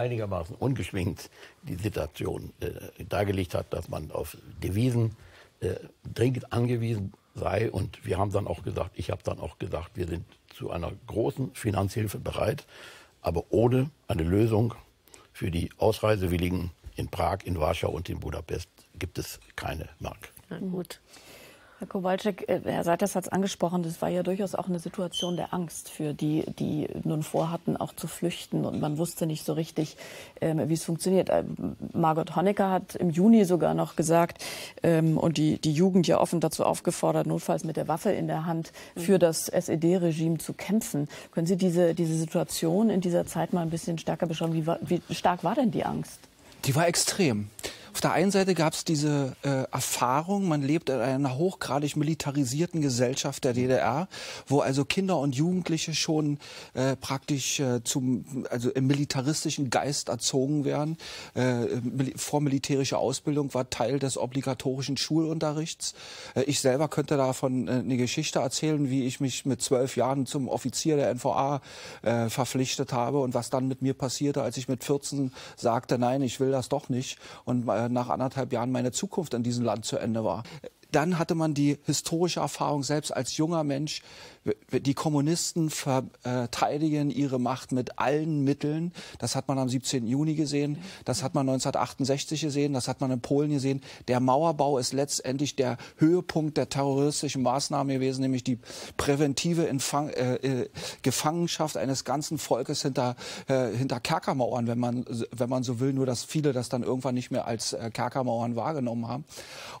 einigermaßen ungeschminkt die Situation äh, dargelegt hat, dass man auf Devisen äh, dringend angewiesen sei. Und wir haben dann auch gesagt, ich habe dann auch gesagt, wir sind zu einer großen Finanzhilfe bereit, aber ohne eine Lösung für die Ausreisewilligen in Prag, in Warschau und in Budapest gibt es keine Mark. Na gut. Herr Kowalczyk, äh, Herr Seiters hat es angesprochen, das war ja durchaus auch eine Situation der Angst für die, die nun vorhatten, auch zu flüchten. Und man wusste nicht so richtig, ähm, wie es funktioniert. Ähm, Margot Honecker hat im Juni sogar noch gesagt ähm, und die, die Jugend ja offen dazu aufgefordert, notfalls mit der Waffe in der Hand für das SED-Regime zu kämpfen. Können Sie diese, diese Situation in dieser Zeit mal ein bisschen stärker beschreiben? Wie, war, wie stark war denn die Angst? Die war extrem. Auf der einen Seite gab es diese äh, Erfahrung, man lebt in einer hochgradig militarisierten Gesellschaft der DDR, wo also Kinder und Jugendliche schon äh, praktisch äh, zum, also im militaristischen Geist erzogen werden. Äh, vormilitärische Ausbildung war Teil des obligatorischen Schulunterrichts. Äh, ich selber könnte davon äh, eine Geschichte erzählen, wie ich mich mit zwölf Jahren zum Offizier der NVA äh, verpflichtet habe und was dann mit mir passierte, als ich mit 14 sagte, nein, ich will das doch nicht und äh, nach anderthalb Jahren meine Zukunft in diesem Land zu Ende war. Dann hatte man die historische Erfahrung selbst als junger Mensch, die Kommunisten verteidigen ihre Macht mit allen Mitteln. Das hat man am 17. Juni gesehen, das hat man 1968 gesehen, das hat man in Polen gesehen. Der Mauerbau ist letztendlich der Höhepunkt der terroristischen Maßnahmen gewesen, nämlich die präventive Infang äh, äh, Gefangenschaft eines ganzen Volkes hinter, äh, hinter Kerkermauern, wenn man, wenn man so will, nur dass viele das dann irgendwann nicht mehr als äh, Kerkermauern wahrgenommen haben.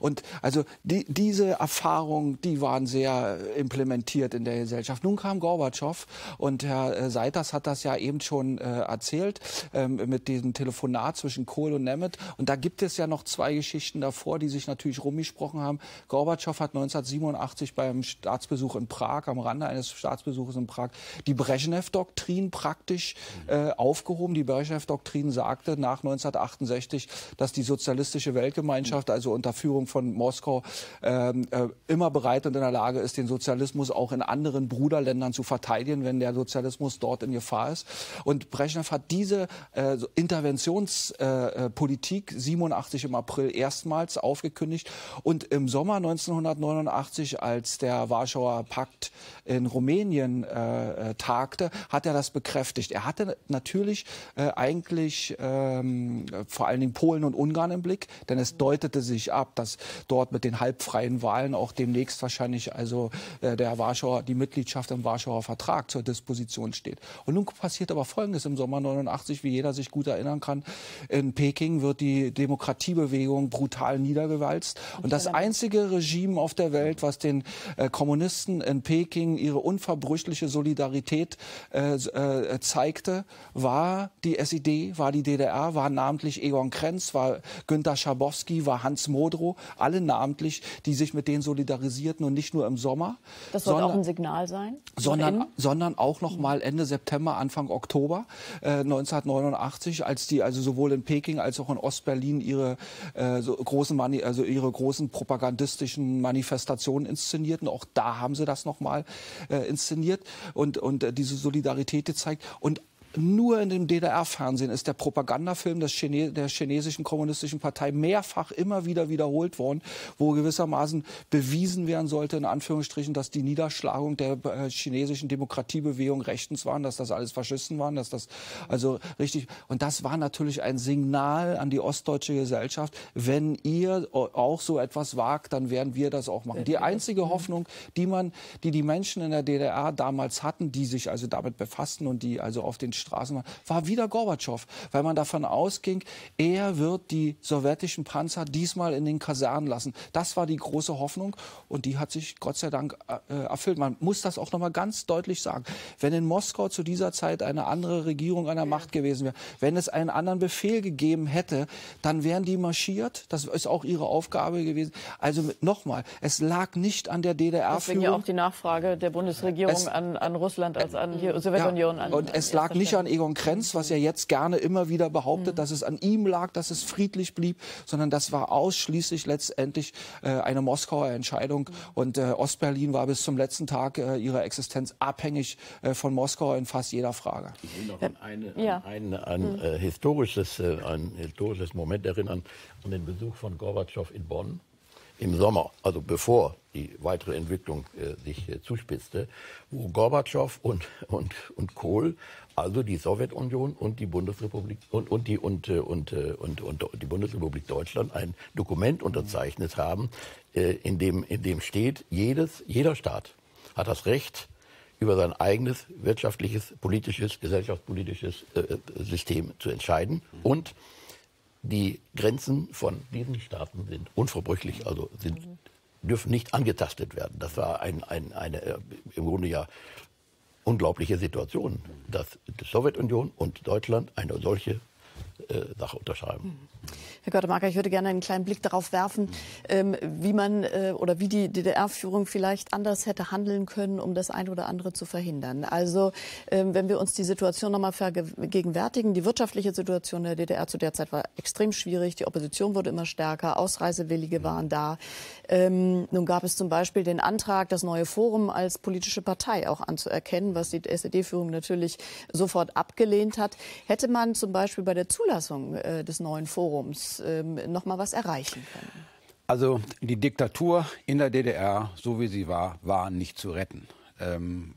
Und also die, diese Erfahrungen, die waren sehr implementiert in der der Gesellschaft. Nun kam Gorbatschow und Herr äh, Seiters hat das ja eben schon äh, erzählt ähm, mit diesem Telefonat zwischen Kohl und Nemeth. Und da gibt es ja noch zwei Geschichten davor, die sich natürlich rumgesprochen haben. Gorbatschow hat 1987 beim Staatsbesuch in Prag, am Rande eines Staatsbesuches in Prag, die Brezhnev-Doktrin praktisch äh, aufgehoben. Die Brezhnev-Doktrin sagte nach 1968, dass die sozialistische Weltgemeinschaft, also unter Führung von Moskau, ähm, äh, immer bereit und in der Lage ist, den Sozialismus auch in anderen Bruderländern zu verteidigen, wenn der Sozialismus dort in Gefahr ist. Und Brezhnev hat diese äh, Interventionspolitik äh, 87 im April erstmals aufgekündigt und im Sommer 1989, als der Warschauer Pakt in Rumänien äh, äh, tagte, hat er das bekräftigt. Er hatte natürlich äh, eigentlich ähm, vor allen Dingen Polen und Ungarn im Blick, denn es deutete sich ab, dass dort mit den halbfreien Wahlen auch demnächst wahrscheinlich also äh, der Warschauer die Mitgliedschaft im Warschauer Vertrag zur Disposition steht. Und nun passiert aber Folgendes im Sommer 89, wie jeder sich gut erinnern kann. In Peking wird die Demokratiebewegung brutal niedergewalzt. Und das einzige Regime auf der Welt, was den äh, Kommunisten in Peking ihre unverbrüchliche Solidarität äh, äh, zeigte, war die SED, war die DDR, war namentlich Egon Krenz, war Günter Schabowski, war Hans Modrow, alle namentlich, die sich mit denen solidarisierten und nicht nur im Sommer. Das wird auch ein Signal sein? Sondern, sondern auch noch mal Ende September, Anfang Oktober äh, 1989, als die also sowohl in Peking als auch in Ostberlin ihre äh, so großen Mani also ihre großen propagandistischen Manifestationen inszenierten. Auch da haben sie das noch mal äh, inszeniert und und äh, diese Solidarität gezeigt und nur in dem DDR-Fernsehen ist der Propagandafilm des Chine der chinesischen kommunistischen Partei mehrfach immer wieder wiederholt worden, wo gewissermaßen bewiesen werden sollte, in Anführungsstrichen, dass die Niederschlagung der äh, chinesischen Demokratiebewegung rechtens waren, dass das alles Faschisten waren, dass das also richtig. Und das war natürlich ein Signal an die ostdeutsche Gesellschaft. Wenn ihr auch so etwas wagt, dann werden wir das auch machen. Die einzige Hoffnung, die man, die die Menschen in der DDR damals hatten, die sich also damit befassten und die also auf den Straßenbahn, war wieder Gorbatschow, weil man davon ausging, er wird die sowjetischen Panzer diesmal in den Kasernen lassen. Das war die große Hoffnung und die hat sich Gott sei Dank äh, erfüllt. Man muss das auch noch mal ganz deutlich sagen. Wenn in Moskau zu dieser Zeit eine andere Regierung an der Macht gewesen wäre, wenn es einen anderen Befehl gegeben hätte, dann wären die marschiert. Das ist auch ihre Aufgabe gewesen. Also nochmal, es lag nicht an der DDR. Deswegen ja auch die Nachfrage der Bundesregierung es, an, an Russland als an die Sowjetunion. Ja, und es lag nicht nicht an Egon Krenz, was er jetzt gerne immer wieder behauptet, mhm. dass es an ihm lag, dass es friedlich blieb, sondern das war ausschließlich letztendlich äh, eine Moskauer Entscheidung. Mhm. Und äh, Ostberlin war bis zum letzten Tag äh, ihrer Existenz abhängig äh, von Moskau in fast jeder Frage. Ich will noch an, eine, ja. an ein, ein mhm. Äh, historisches, äh, ein historisches Moment erinnern, an den Besuch von Gorbatschow in Bonn im Sommer, also bevor die weitere Entwicklung äh, sich äh, zuspitzte, wo Gorbatschow und, und, und Kohl also die Sowjetunion und die Bundesrepublik und, und, die, und, äh, und, äh, und, und, und die Bundesrepublik Deutschland ein Dokument unterzeichnet haben, äh, in dem, in dem steht, jedes, jeder Staat hat das Recht, über sein eigenes wirtschaftliches, politisches, gesellschaftspolitisches äh, System zu entscheiden. Und die Grenzen von diesen Staaten sind unverbrüchlich, also sind, dürfen nicht angetastet werden. Das war ein, ein, eine, im Grunde ja unglaubliche Situation, dass die Sowjetunion und Deutschland eine solche äh, Sache unterschreiben. Herr Göttermarker, ich würde gerne einen kleinen Blick darauf werfen, ähm, wie man äh, oder wie die DDR-Führung vielleicht anders hätte handeln können, um das eine oder andere zu verhindern. Also ähm, wenn wir uns die Situation nochmal vergegenwärtigen, die wirtschaftliche Situation der DDR zu der Zeit war extrem schwierig, die Opposition wurde immer stärker, Ausreisewillige waren da. Ähm, nun gab es zum Beispiel den Antrag, das neue Forum als politische Partei auch anzuerkennen, was die SED-Führung natürlich sofort abgelehnt hat. Hätte man zum Beispiel bei der Zulassung äh, des neuen Forums ähm, noch mal was erreichen können? Also die Diktatur in der DDR, so wie sie war, war nicht zu retten. Ähm,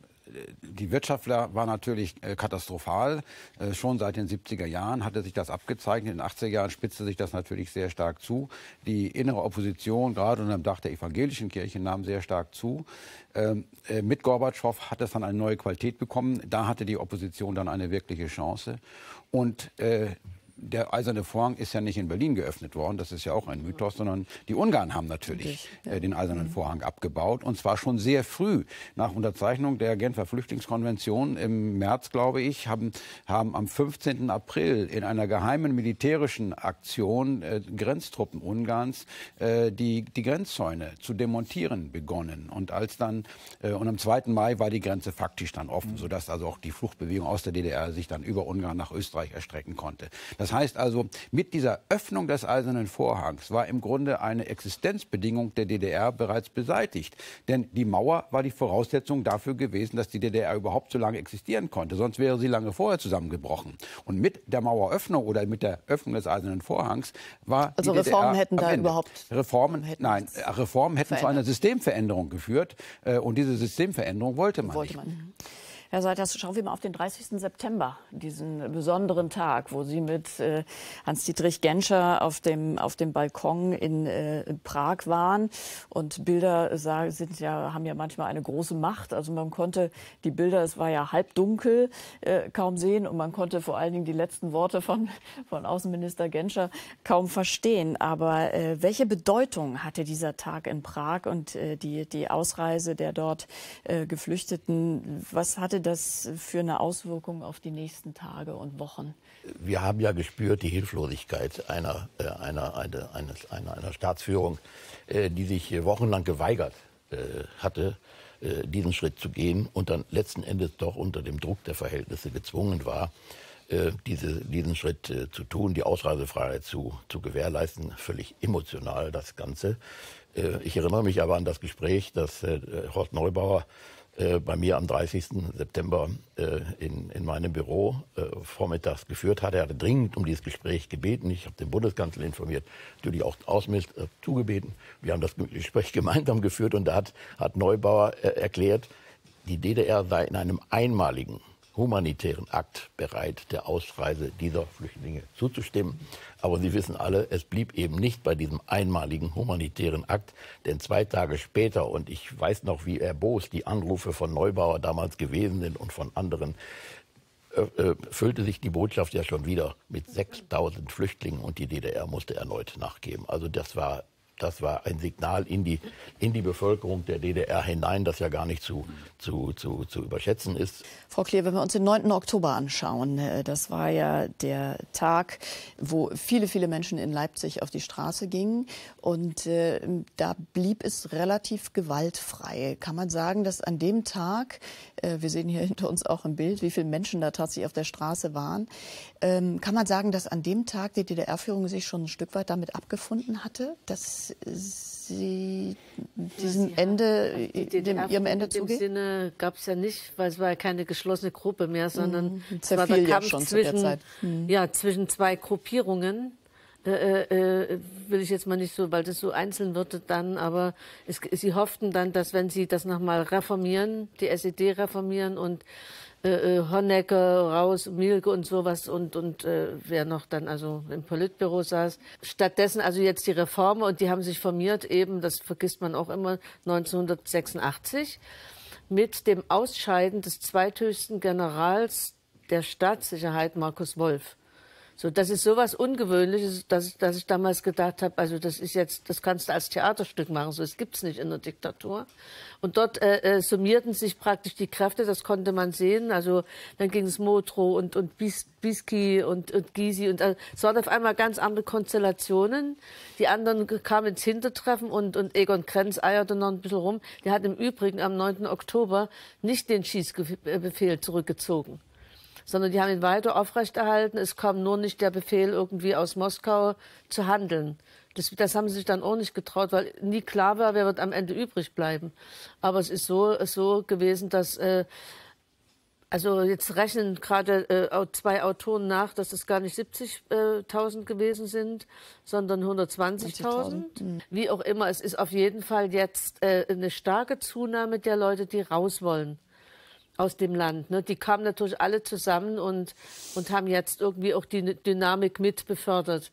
die Wirtschaftler war natürlich äh, katastrophal. Äh, schon seit den 70er Jahren hatte sich das abgezeichnet. In den 80er Jahren spitzte sich das natürlich sehr stark zu. Die innere Opposition, gerade unter dem Dach der evangelischen Kirche, nahm sehr stark zu. Ähm, äh, mit Gorbatschow hat es dann eine neue Qualität bekommen. Da hatte die Opposition dann eine wirkliche Chance. Und der Eiserne Vorhang ist ja nicht in Berlin geöffnet worden, das ist ja auch ein Mythos, sondern die Ungarn haben natürlich äh, den Eisernen Vorhang abgebaut und zwar schon sehr früh. Nach Unterzeichnung der Genfer Flüchtlingskonvention im März, glaube ich, haben, haben am 15. April in einer geheimen militärischen Aktion äh, Grenztruppen Ungarns äh, die, die Grenzzäune zu demontieren begonnen. Und als dann, äh, und am 2. Mai war die Grenze faktisch dann offen, sodass also auch die Fluchtbewegung aus der DDR sich dann über Ungarn nach Österreich erstrecken konnte. Das heißt also, mit dieser Öffnung des Eisernen Vorhangs war im Grunde eine Existenzbedingung der DDR bereits beseitigt. Denn die Mauer war die Voraussetzung dafür gewesen, dass die DDR überhaupt so lange existieren konnte. Sonst wäre sie lange vorher zusammengebrochen. Und mit der Maueröffnung oder mit der Öffnung des Eisernen Vorhangs war also die Reformen DDR hätten da überhaupt Reformen hätten nein Reformen hätten zu einer Systemveränderung geführt äh, und diese Systemveränderung wollte man wollte nicht. Man. Herr Seiters, schauen wir mal auf den 30. September, diesen besonderen Tag, wo Sie mit äh, Hans-Dietrich Genscher auf dem, auf dem Balkon in, äh, in Prag waren. Und Bilder sagen, sind ja, haben ja manchmal eine große Macht. Also man konnte die Bilder, es war ja halbdunkel, äh, kaum sehen. Und man konnte vor allen Dingen die letzten Worte von, von Außenminister Genscher kaum verstehen. Aber äh, welche Bedeutung hatte dieser Tag in Prag und äh, die, die Ausreise der dort äh, Geflüchteten? Was hatte das für eine Auswirkung auf die nächsten Tage und Wochen? Wir haben ja gespürt die Hilflosigkeit einer, äh, einer, eines, einer, einer Staatsführung, äh, die sich wochenlang geweigert äh, hatte, äh, diesen Schritt zu gehen und dann letzten Endes doch unter dem Druck der Verhältnisse gezwungen war, diese, diesen Schritt zu tun, die Ausreisefreiheit zu, zu gewährleisten. Völlig emotional das Ganze. Ich erinnere mich aber an das Gespräch, das Horst Neubauer äh, bei mir am 30. September äh, in, in meinem Büro äh, vormittags geführt hat. Er hatte dringend um dieses Gespräch gebeten. Ich habe den Bundeskanzler informiert, natürlich auch Außenminister zugebeten. Wir haben das Gespräch [LAUGHS] gemeinsam geführt und da hat, hat Neubauer erklärt, die DDR sei in einem einmaligen humanitären Akt bereit, der Ausreise dieser Flüchtlinge zuzustimmen. Aber Sie wissen alle, es blieb eben nicht bei diesem einmaligen humanitären Akt, denn zwei Tage später, und ich weiß noch, wie erbost die Anrufe von Neubauer damals gewesen sind und von anderen, äh, äh füllte sich die Botschaft ja schon wieder mit 6000 Flüchtlingen und die DDR musste erneut nachgeben. Also das war das war ein Signal in die, in die Bevölkerung der DDR hinein, das ja gar nicht zu, zu, zu, zu überschätzen ist. Frau Kleer, wenn wir uns den 9. Oktober anschauen, äh, das war ja der Tag, wo viele, viele Menschen in Leipzig auf die Straße gingen. Und äh, da blieb es relativ gewaltfrei. Kann man sagen, dass an dem Tag, äh, wir sehen hier hinter uns auch im Bild, wie viele Menschen da tatsächlich auf der Straße waren, ähm, kann man sagen, dass an dem Tag die DDR-Führung sich schon ein Stück weit damit abgefunden hatte, dass Sie diesem ja, Ende, die dem, ihrem Ende zugeht? In dem Sinne gab es ja nicht, weil es war ja keine geschlossene Gruppe mehr, sondern mhm. es war der Kampf ja zwischen, mhm. ja, zwischen zwei Gruppierungen. Äh, äh, will ich jetzt mal nicht so, weil das so einzeln wird dann, aber es, sie hofften dann, dass wenn sie das nochmal reformieren, die SED reformieren und äh, äh, Honecker raus, Milke und sowas und, und äh, wer noch dann also im Politbüro saß. Stattdessen also jetzt die Reformen und die haben sich formiert eben, das vergisst man auch immer, 1986 mit dem Ausscheiden des zweithöchsten Generals der Staatssicherheit, Markus Wolf. So, das ist sowas Ungewöhnliches, dass, dass ich damals gedacht habe, also das ist jetzt, das kannst du als Theaterstück machen, so das gibt's nicht in der Diktatur. Und dort äh, äh, summierten sich praktisch die Kräfte, das konnte man sehen. Also dann ging es Motro und und Bis, Biski und, und Gysi und äh, es waren auf einmal ganz andere Konstellationen. Die anderen kamen ins Hintertreffen und und Egon Krenz eierte noch ein bisschen rum. Der hat im Übrigen am 9. Oktober nicht den Schießbefehl zurückgezogen sondern die haben ihn weiter aufrechterhalten. Es kam nur nicht der Befehl, irgendwie aus Moskau zu handeln. Das, das haben sie sich dann auch nicht getraut, weil nie klar war, wer wird am Ende übrig bleiben. Aber es ist so, so gewesen, dass äh, also jetzt rechnen gerade äh, zwei Autoren nach, dass es gar nicht 70.000 äh, gewesen sind, sondern 120.000. Mhm. Wie auch immer, es ist auf jeden Fall jetzt äh, eine starke Zunahme der Leute, die raus wollen aus dem Land. Ne? Die kamen natürlich alle zusammen und, und haben jetzt irgendwie auch die Dynamik mit befördert.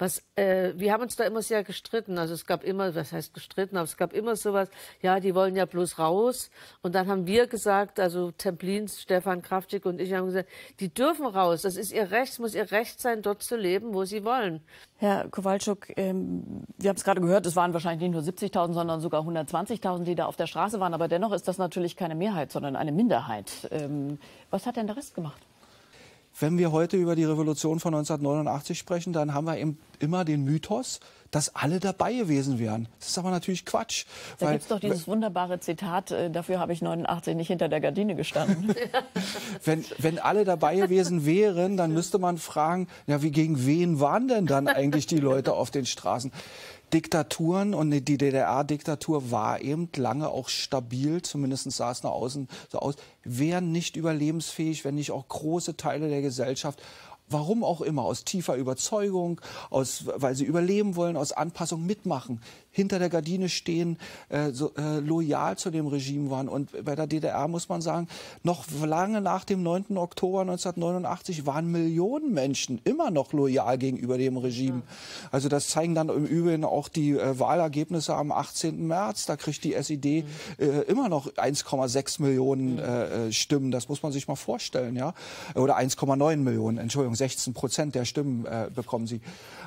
Was, äh, wir haben uns da immer sehr gestritten. Also es gab immer, was heißt gestritten, aber es gab immer sowas, ja, die wollen ja bloß raus. Und dann haben wir gesagt, also Templins, Stefan Kraftschick und ich haben gesagt, die dürfen raus. Das ist ihr Recht, es muss ihr Recht sein, dort zu leben, wo sie wollen. Herr Kowalczuk, ähm, wir haben es gerade gehört, es waren wahrscheinlich nicht nur 70.000, sondern sogar 120.000, die da auf der Straße waren. Aber dennoch ist das natürlich keine Mehrheit, sondern eine Minderheit. Ähm, was hat denn der Rest gemacht? Wenn wir heute über die Revolution von 1989 sprechen, dann haben wir eben immer den Mythos, dass alle dabei gewesen wären. Das ist aber natürlich Quatsch. Da gibt es doch dieses wunderbare Zitat, äh, dafür habe ich 89 nicht hinter der Gardine gestanden. [LAUGHS] [LAUGHS] wenn, wenn alle dabei gewesen wären, dann müsste man fragen, ja, wie gegen wen waren denn dann eigentlich die Leute auf den Straßen? Diktaturen und die DDR-Diktatur war eben lange auch stabil, zumindest sah es nach außen so aus, wären nicht überlebensfähig, wenn nicht auch große Teile der Gesellschaft warum auch immer, aus tiefer Überzeugung, aus, weil sie überleben wollen, aus Anpassung mitmachen hinter der Gardine stehen, äh, so, äh, loyal zu dem Regime waren. Und bei der DDR muss man sagen, noch lange nach dem 9. Oktober 1989 waren Millionen Menschen immer noch loyal gegenüber dem Regime. Also das zeigen dann im Übrigen auch die äh, Wahlergebnisse am 18. März. Da kriegt die SED äh, immer noch 1,6 Millionen äh, äh, Stimmen. Das muss man sich mal vorstellen, ja. Oder 1,9 Millionen, Entschuldigung, 16 Prozent der Stimmen äh, bekommen sie.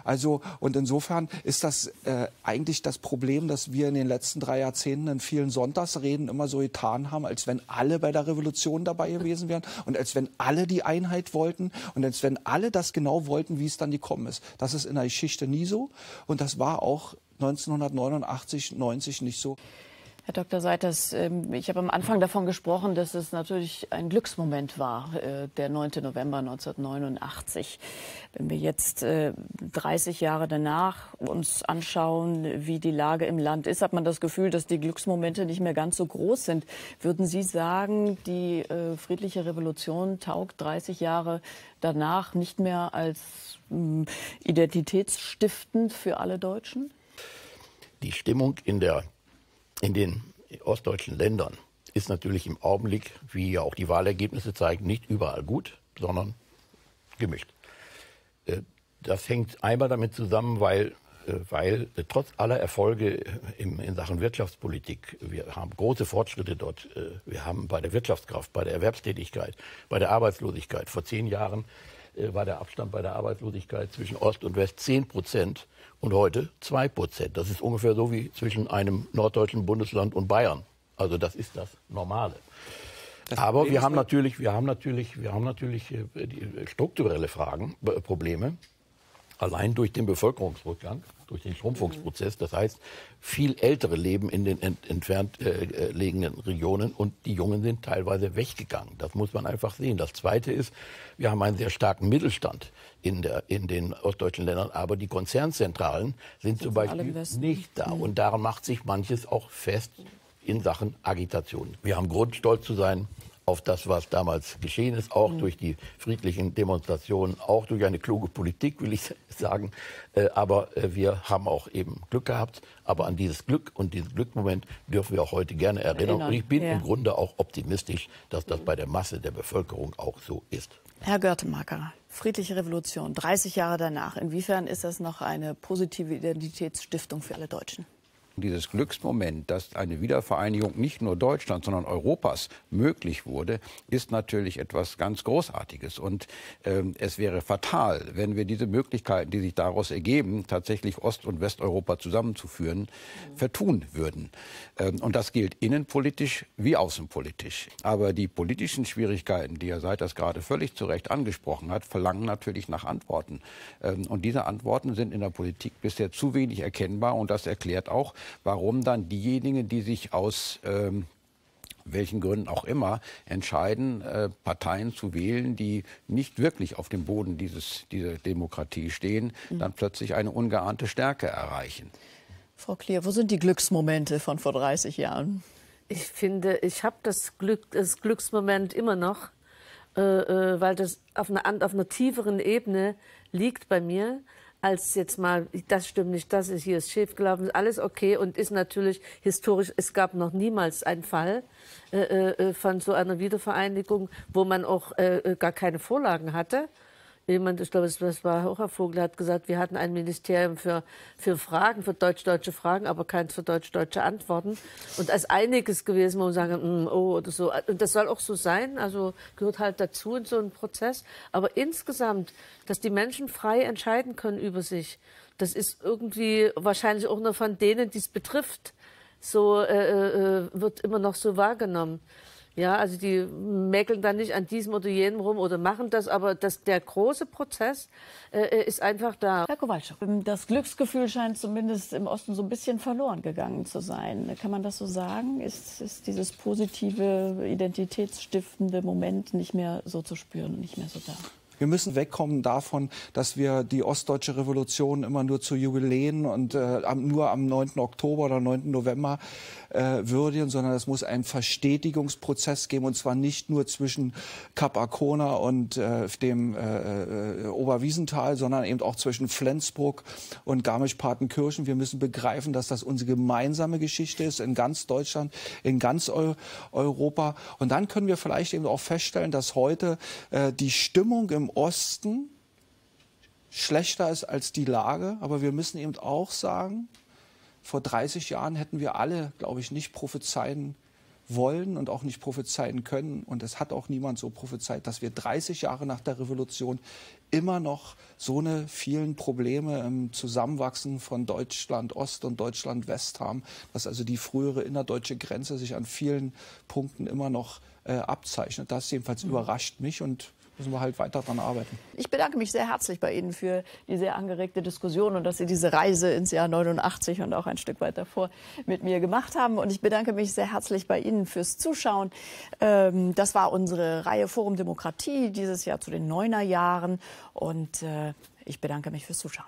Also, und insofern ist das äh, eigentlich das Problem, dass wir in den letzten drei Jahrzehnten in vielen Sonntagsreden immer so getan haben, als wenn alle bei der Revolution dabei gewesen wären und als wenn alle die Einheit wollten und als wenn alle das genau wollten, wie es dann gekommen ist. Das ist in der Geschichte nie so und das war auch 1989, 90 nicht so. Herr Dr. Seiters, ähm, ich habe am Anfang davon gesprochen, dass es natürlich ein Glücksmoment war, äh, der 9. November 1989. Wenn wir jetzt 30 äh, Jahre danach uns anschauen, wie die Lage im Land ist, hat man das Gefühl, dass die Glücksmomente nicht mehr ganz so groß sind. Würden Sie sagen, die äh, friedliche Revolution taugt 30 Jahre danach nicht mehr als hm, identitätsstiftend für alle Deutschen? Die Stimmung in der in den ostdeutschen Ländern ist natürlich im Augenblick, wie ja auch die Wahlergebnisse zeigen, nicht überall gut, sondern gemischt. Äh, das hängt einmal damit zusammen, weil, äh, weil äh, trotz aller Erfolge in Sachen Wirtschaftspolitik, wir haben große Fortschritte dort, wir haben bei der Wirtschaftskraft, bei der Erwerbstätigkeit, bei der Arbeitslosigkeit, vor zehn Jahren war der Abstand bei der Arbeitslosigkeit zwischen Ost und West zehn Prozent und heute 2 Prozent. Das ist ungefähr so wie zwischen einem norddeutschen Bundesland und Bayern. Also das ist das Normale. Das Aber wir haben natürlich, wir haben natürlich, wir haben natürlich äh, strukturelle Fragen, äh, Probleme allein durch den Bevölkerungsrückgang, durch den Schrumpfungsprozess. Das heißt, viel Ältere leben in den ent entfernt äh, äh, liegenden Regionen und die Jungen sind teilweise weggegangen. Das muss man einfach sehen. Das Zweite ist, wir haben einen sehr starken Mittelstand in, der, in den ostdeutschen Ländern, aber die Konzernzentralen sind, sind zum Beispiel nicht da. Mhm. Und daran macht sich manches auch fest in Sachen Agitation. Wir haben Grund, stolz zu sein auf das, was damals geschehen ist, auch mhm. durch die friedlichen Demonstrationen, auch durch eine kluge Politik, will ich [LAUGHS] sagen. Äh, aber äh, wir haben auch eben Glück gehabt. Aber an dieses Glück und diesen Glückmoment dürfen wir auch heute gerne erinnern. erinnern. Und ich bin ja. im Grunde auch optimistisch, dass das bei der Masse der Bevölkerung auch so ist. Herr Görtemacker, friedliche Revolution, 30 Jahre danach. Inwiefern ist das noch eine positive Identitätsstiftung für alle Deutschen? Dieses Glücksmoment, dass eine Wiedervereinigung nicht nur Deutschlands, sondern Europas möglich wurde, ist natürlich etwas ganz Großartiges. Und ähm, es wäre fatal, wenn wir diese Möglichkeiten, die sich daraus ergeben, tatsächlich Ost- und Westeuropa zusammenzuführen, mhm. vertun würden. Ähm, und das gilt innenpolitisch wie außenpolitisch. Aber die politischen Schwierigkeiten, die Herr Seiters gerade völlig zu Recht angesprochen hat, verlangen natürlich nach Antworten. Ähm, und diese Antworten sind in der Politik bisher zu wenig erkennbar. Und das erklärt auch, warum dann diejenigen, die sich aus ähm, welchen Gründen auch immer, entscheiden, äh, Parteien zu wählen, die nicht wirklich auf dem Boden dieses, dieser Demokratie stehen, mhm. dann plötzlich eine ungeahnte Stärke erreichen. Frau Klier, wo sind die Glücksmomente von vor 30 Jahren? Ich finde, ich habe das, Glück, das Glücksmoment immer noch, äh, äh, weil das auf einer, auf einer tieferen Ebene liegt bei mir als jetzt mal, das stimmt nicht, das ist hier ist schief gelaufen, alles okay und ist natürlich historisch, es gab noch niemals einen Fall äh, äh, von so einer Wiedervereinigung, wo man auch äh, äh gar keine Vorlagen hatte jemand, ich glaube, das war Hocher Vogel, hat gesagt, wir hatten ein Ministerium für, für Fragen, für deutsch-deutsche Fragen, aber keins für deutsch-deutsche Antworten. Und ist einiges gewesen, wo man sagen, mm, oh, oder so. Und das soll auch so sein, also gehört halt dazu in so einem Prozess. Aber insgesamt, dass die Menschen frei entscheiden können über sich, das ist irgendwie wahrscheinlich auch nur von denen, die es betrifft, so äh, äh, wird immer noch so wahrgenommen. Ja, also die mäkeln dann nicht an diesem oder jenem rum oder machen das, aber das, der große Prozess äh, ist einfach da. Herr Kowalczyk, das Glücksgefühl scheint zumindest im Osten so ein bisschen verloren gegangen zu sein. Kann man das so sagen? Ist, ist dieses positive, identitätsstiftende Moment nicht mehr so zu spüren nicht mehr so da? Wir müssen wegkommen davon, dass wir die ostdeutsche Revolution immer nur zu Jubiläen und äh, nur am 9. Oktober oder 9. November äh, würdigen, sondern es muss einen Verstetigungsprozess geben und zwar nicht nur zwischen Kap Arkona und äh, dem äh, äh, Oberwiesental, sondern eben auch zwischen Flensburg und Garmisch-Partenkirchen. Wir müssen begreifen, dass das unsere gemeinsame Geschichte ist in ganz Deutschland, in ganz Eu Europa. Und dann können wir vielleicht eben auch feststellen, dass heute äh, die Stimmung im Osten schlechter ist als die Lage. Aber wir müssen eben auch sagen, vor 30 Jahren hätten wir alle, glaube ich, nicht prophezeien wollen und auch nicht prophezeien können. Und es hat auch niemand so prophezeit, dass wir 30 Jahre nach der Revolution immer noch so eine vielen Probleme im Zusammenwachsen von Deutschland Ost und Deutschland West haben, dass also die frühere innerdeutsche Grenze sich an vielen Punkten immer noch äh, abzeichnet. Das jedenfalls mhm. überrascht mich und müssen wir halt weiter daran arbeiten. Ich bedanke mich sehr herzlich bei Ihnen für die sehr angeregte Diskussion und dass Sie diese Reise ins Jahr 89 und auch ein Stück weit davor mit mir gemacht haben. Und ich bedanke mich sehr herzlich bei Ihnen fürs Zuschauen. Ähm, das war unsere Reihe Forum Demokratie dieses Jahr zu den Neunerjahren. Und äh, ich bedanke mich fürs Zuschauen.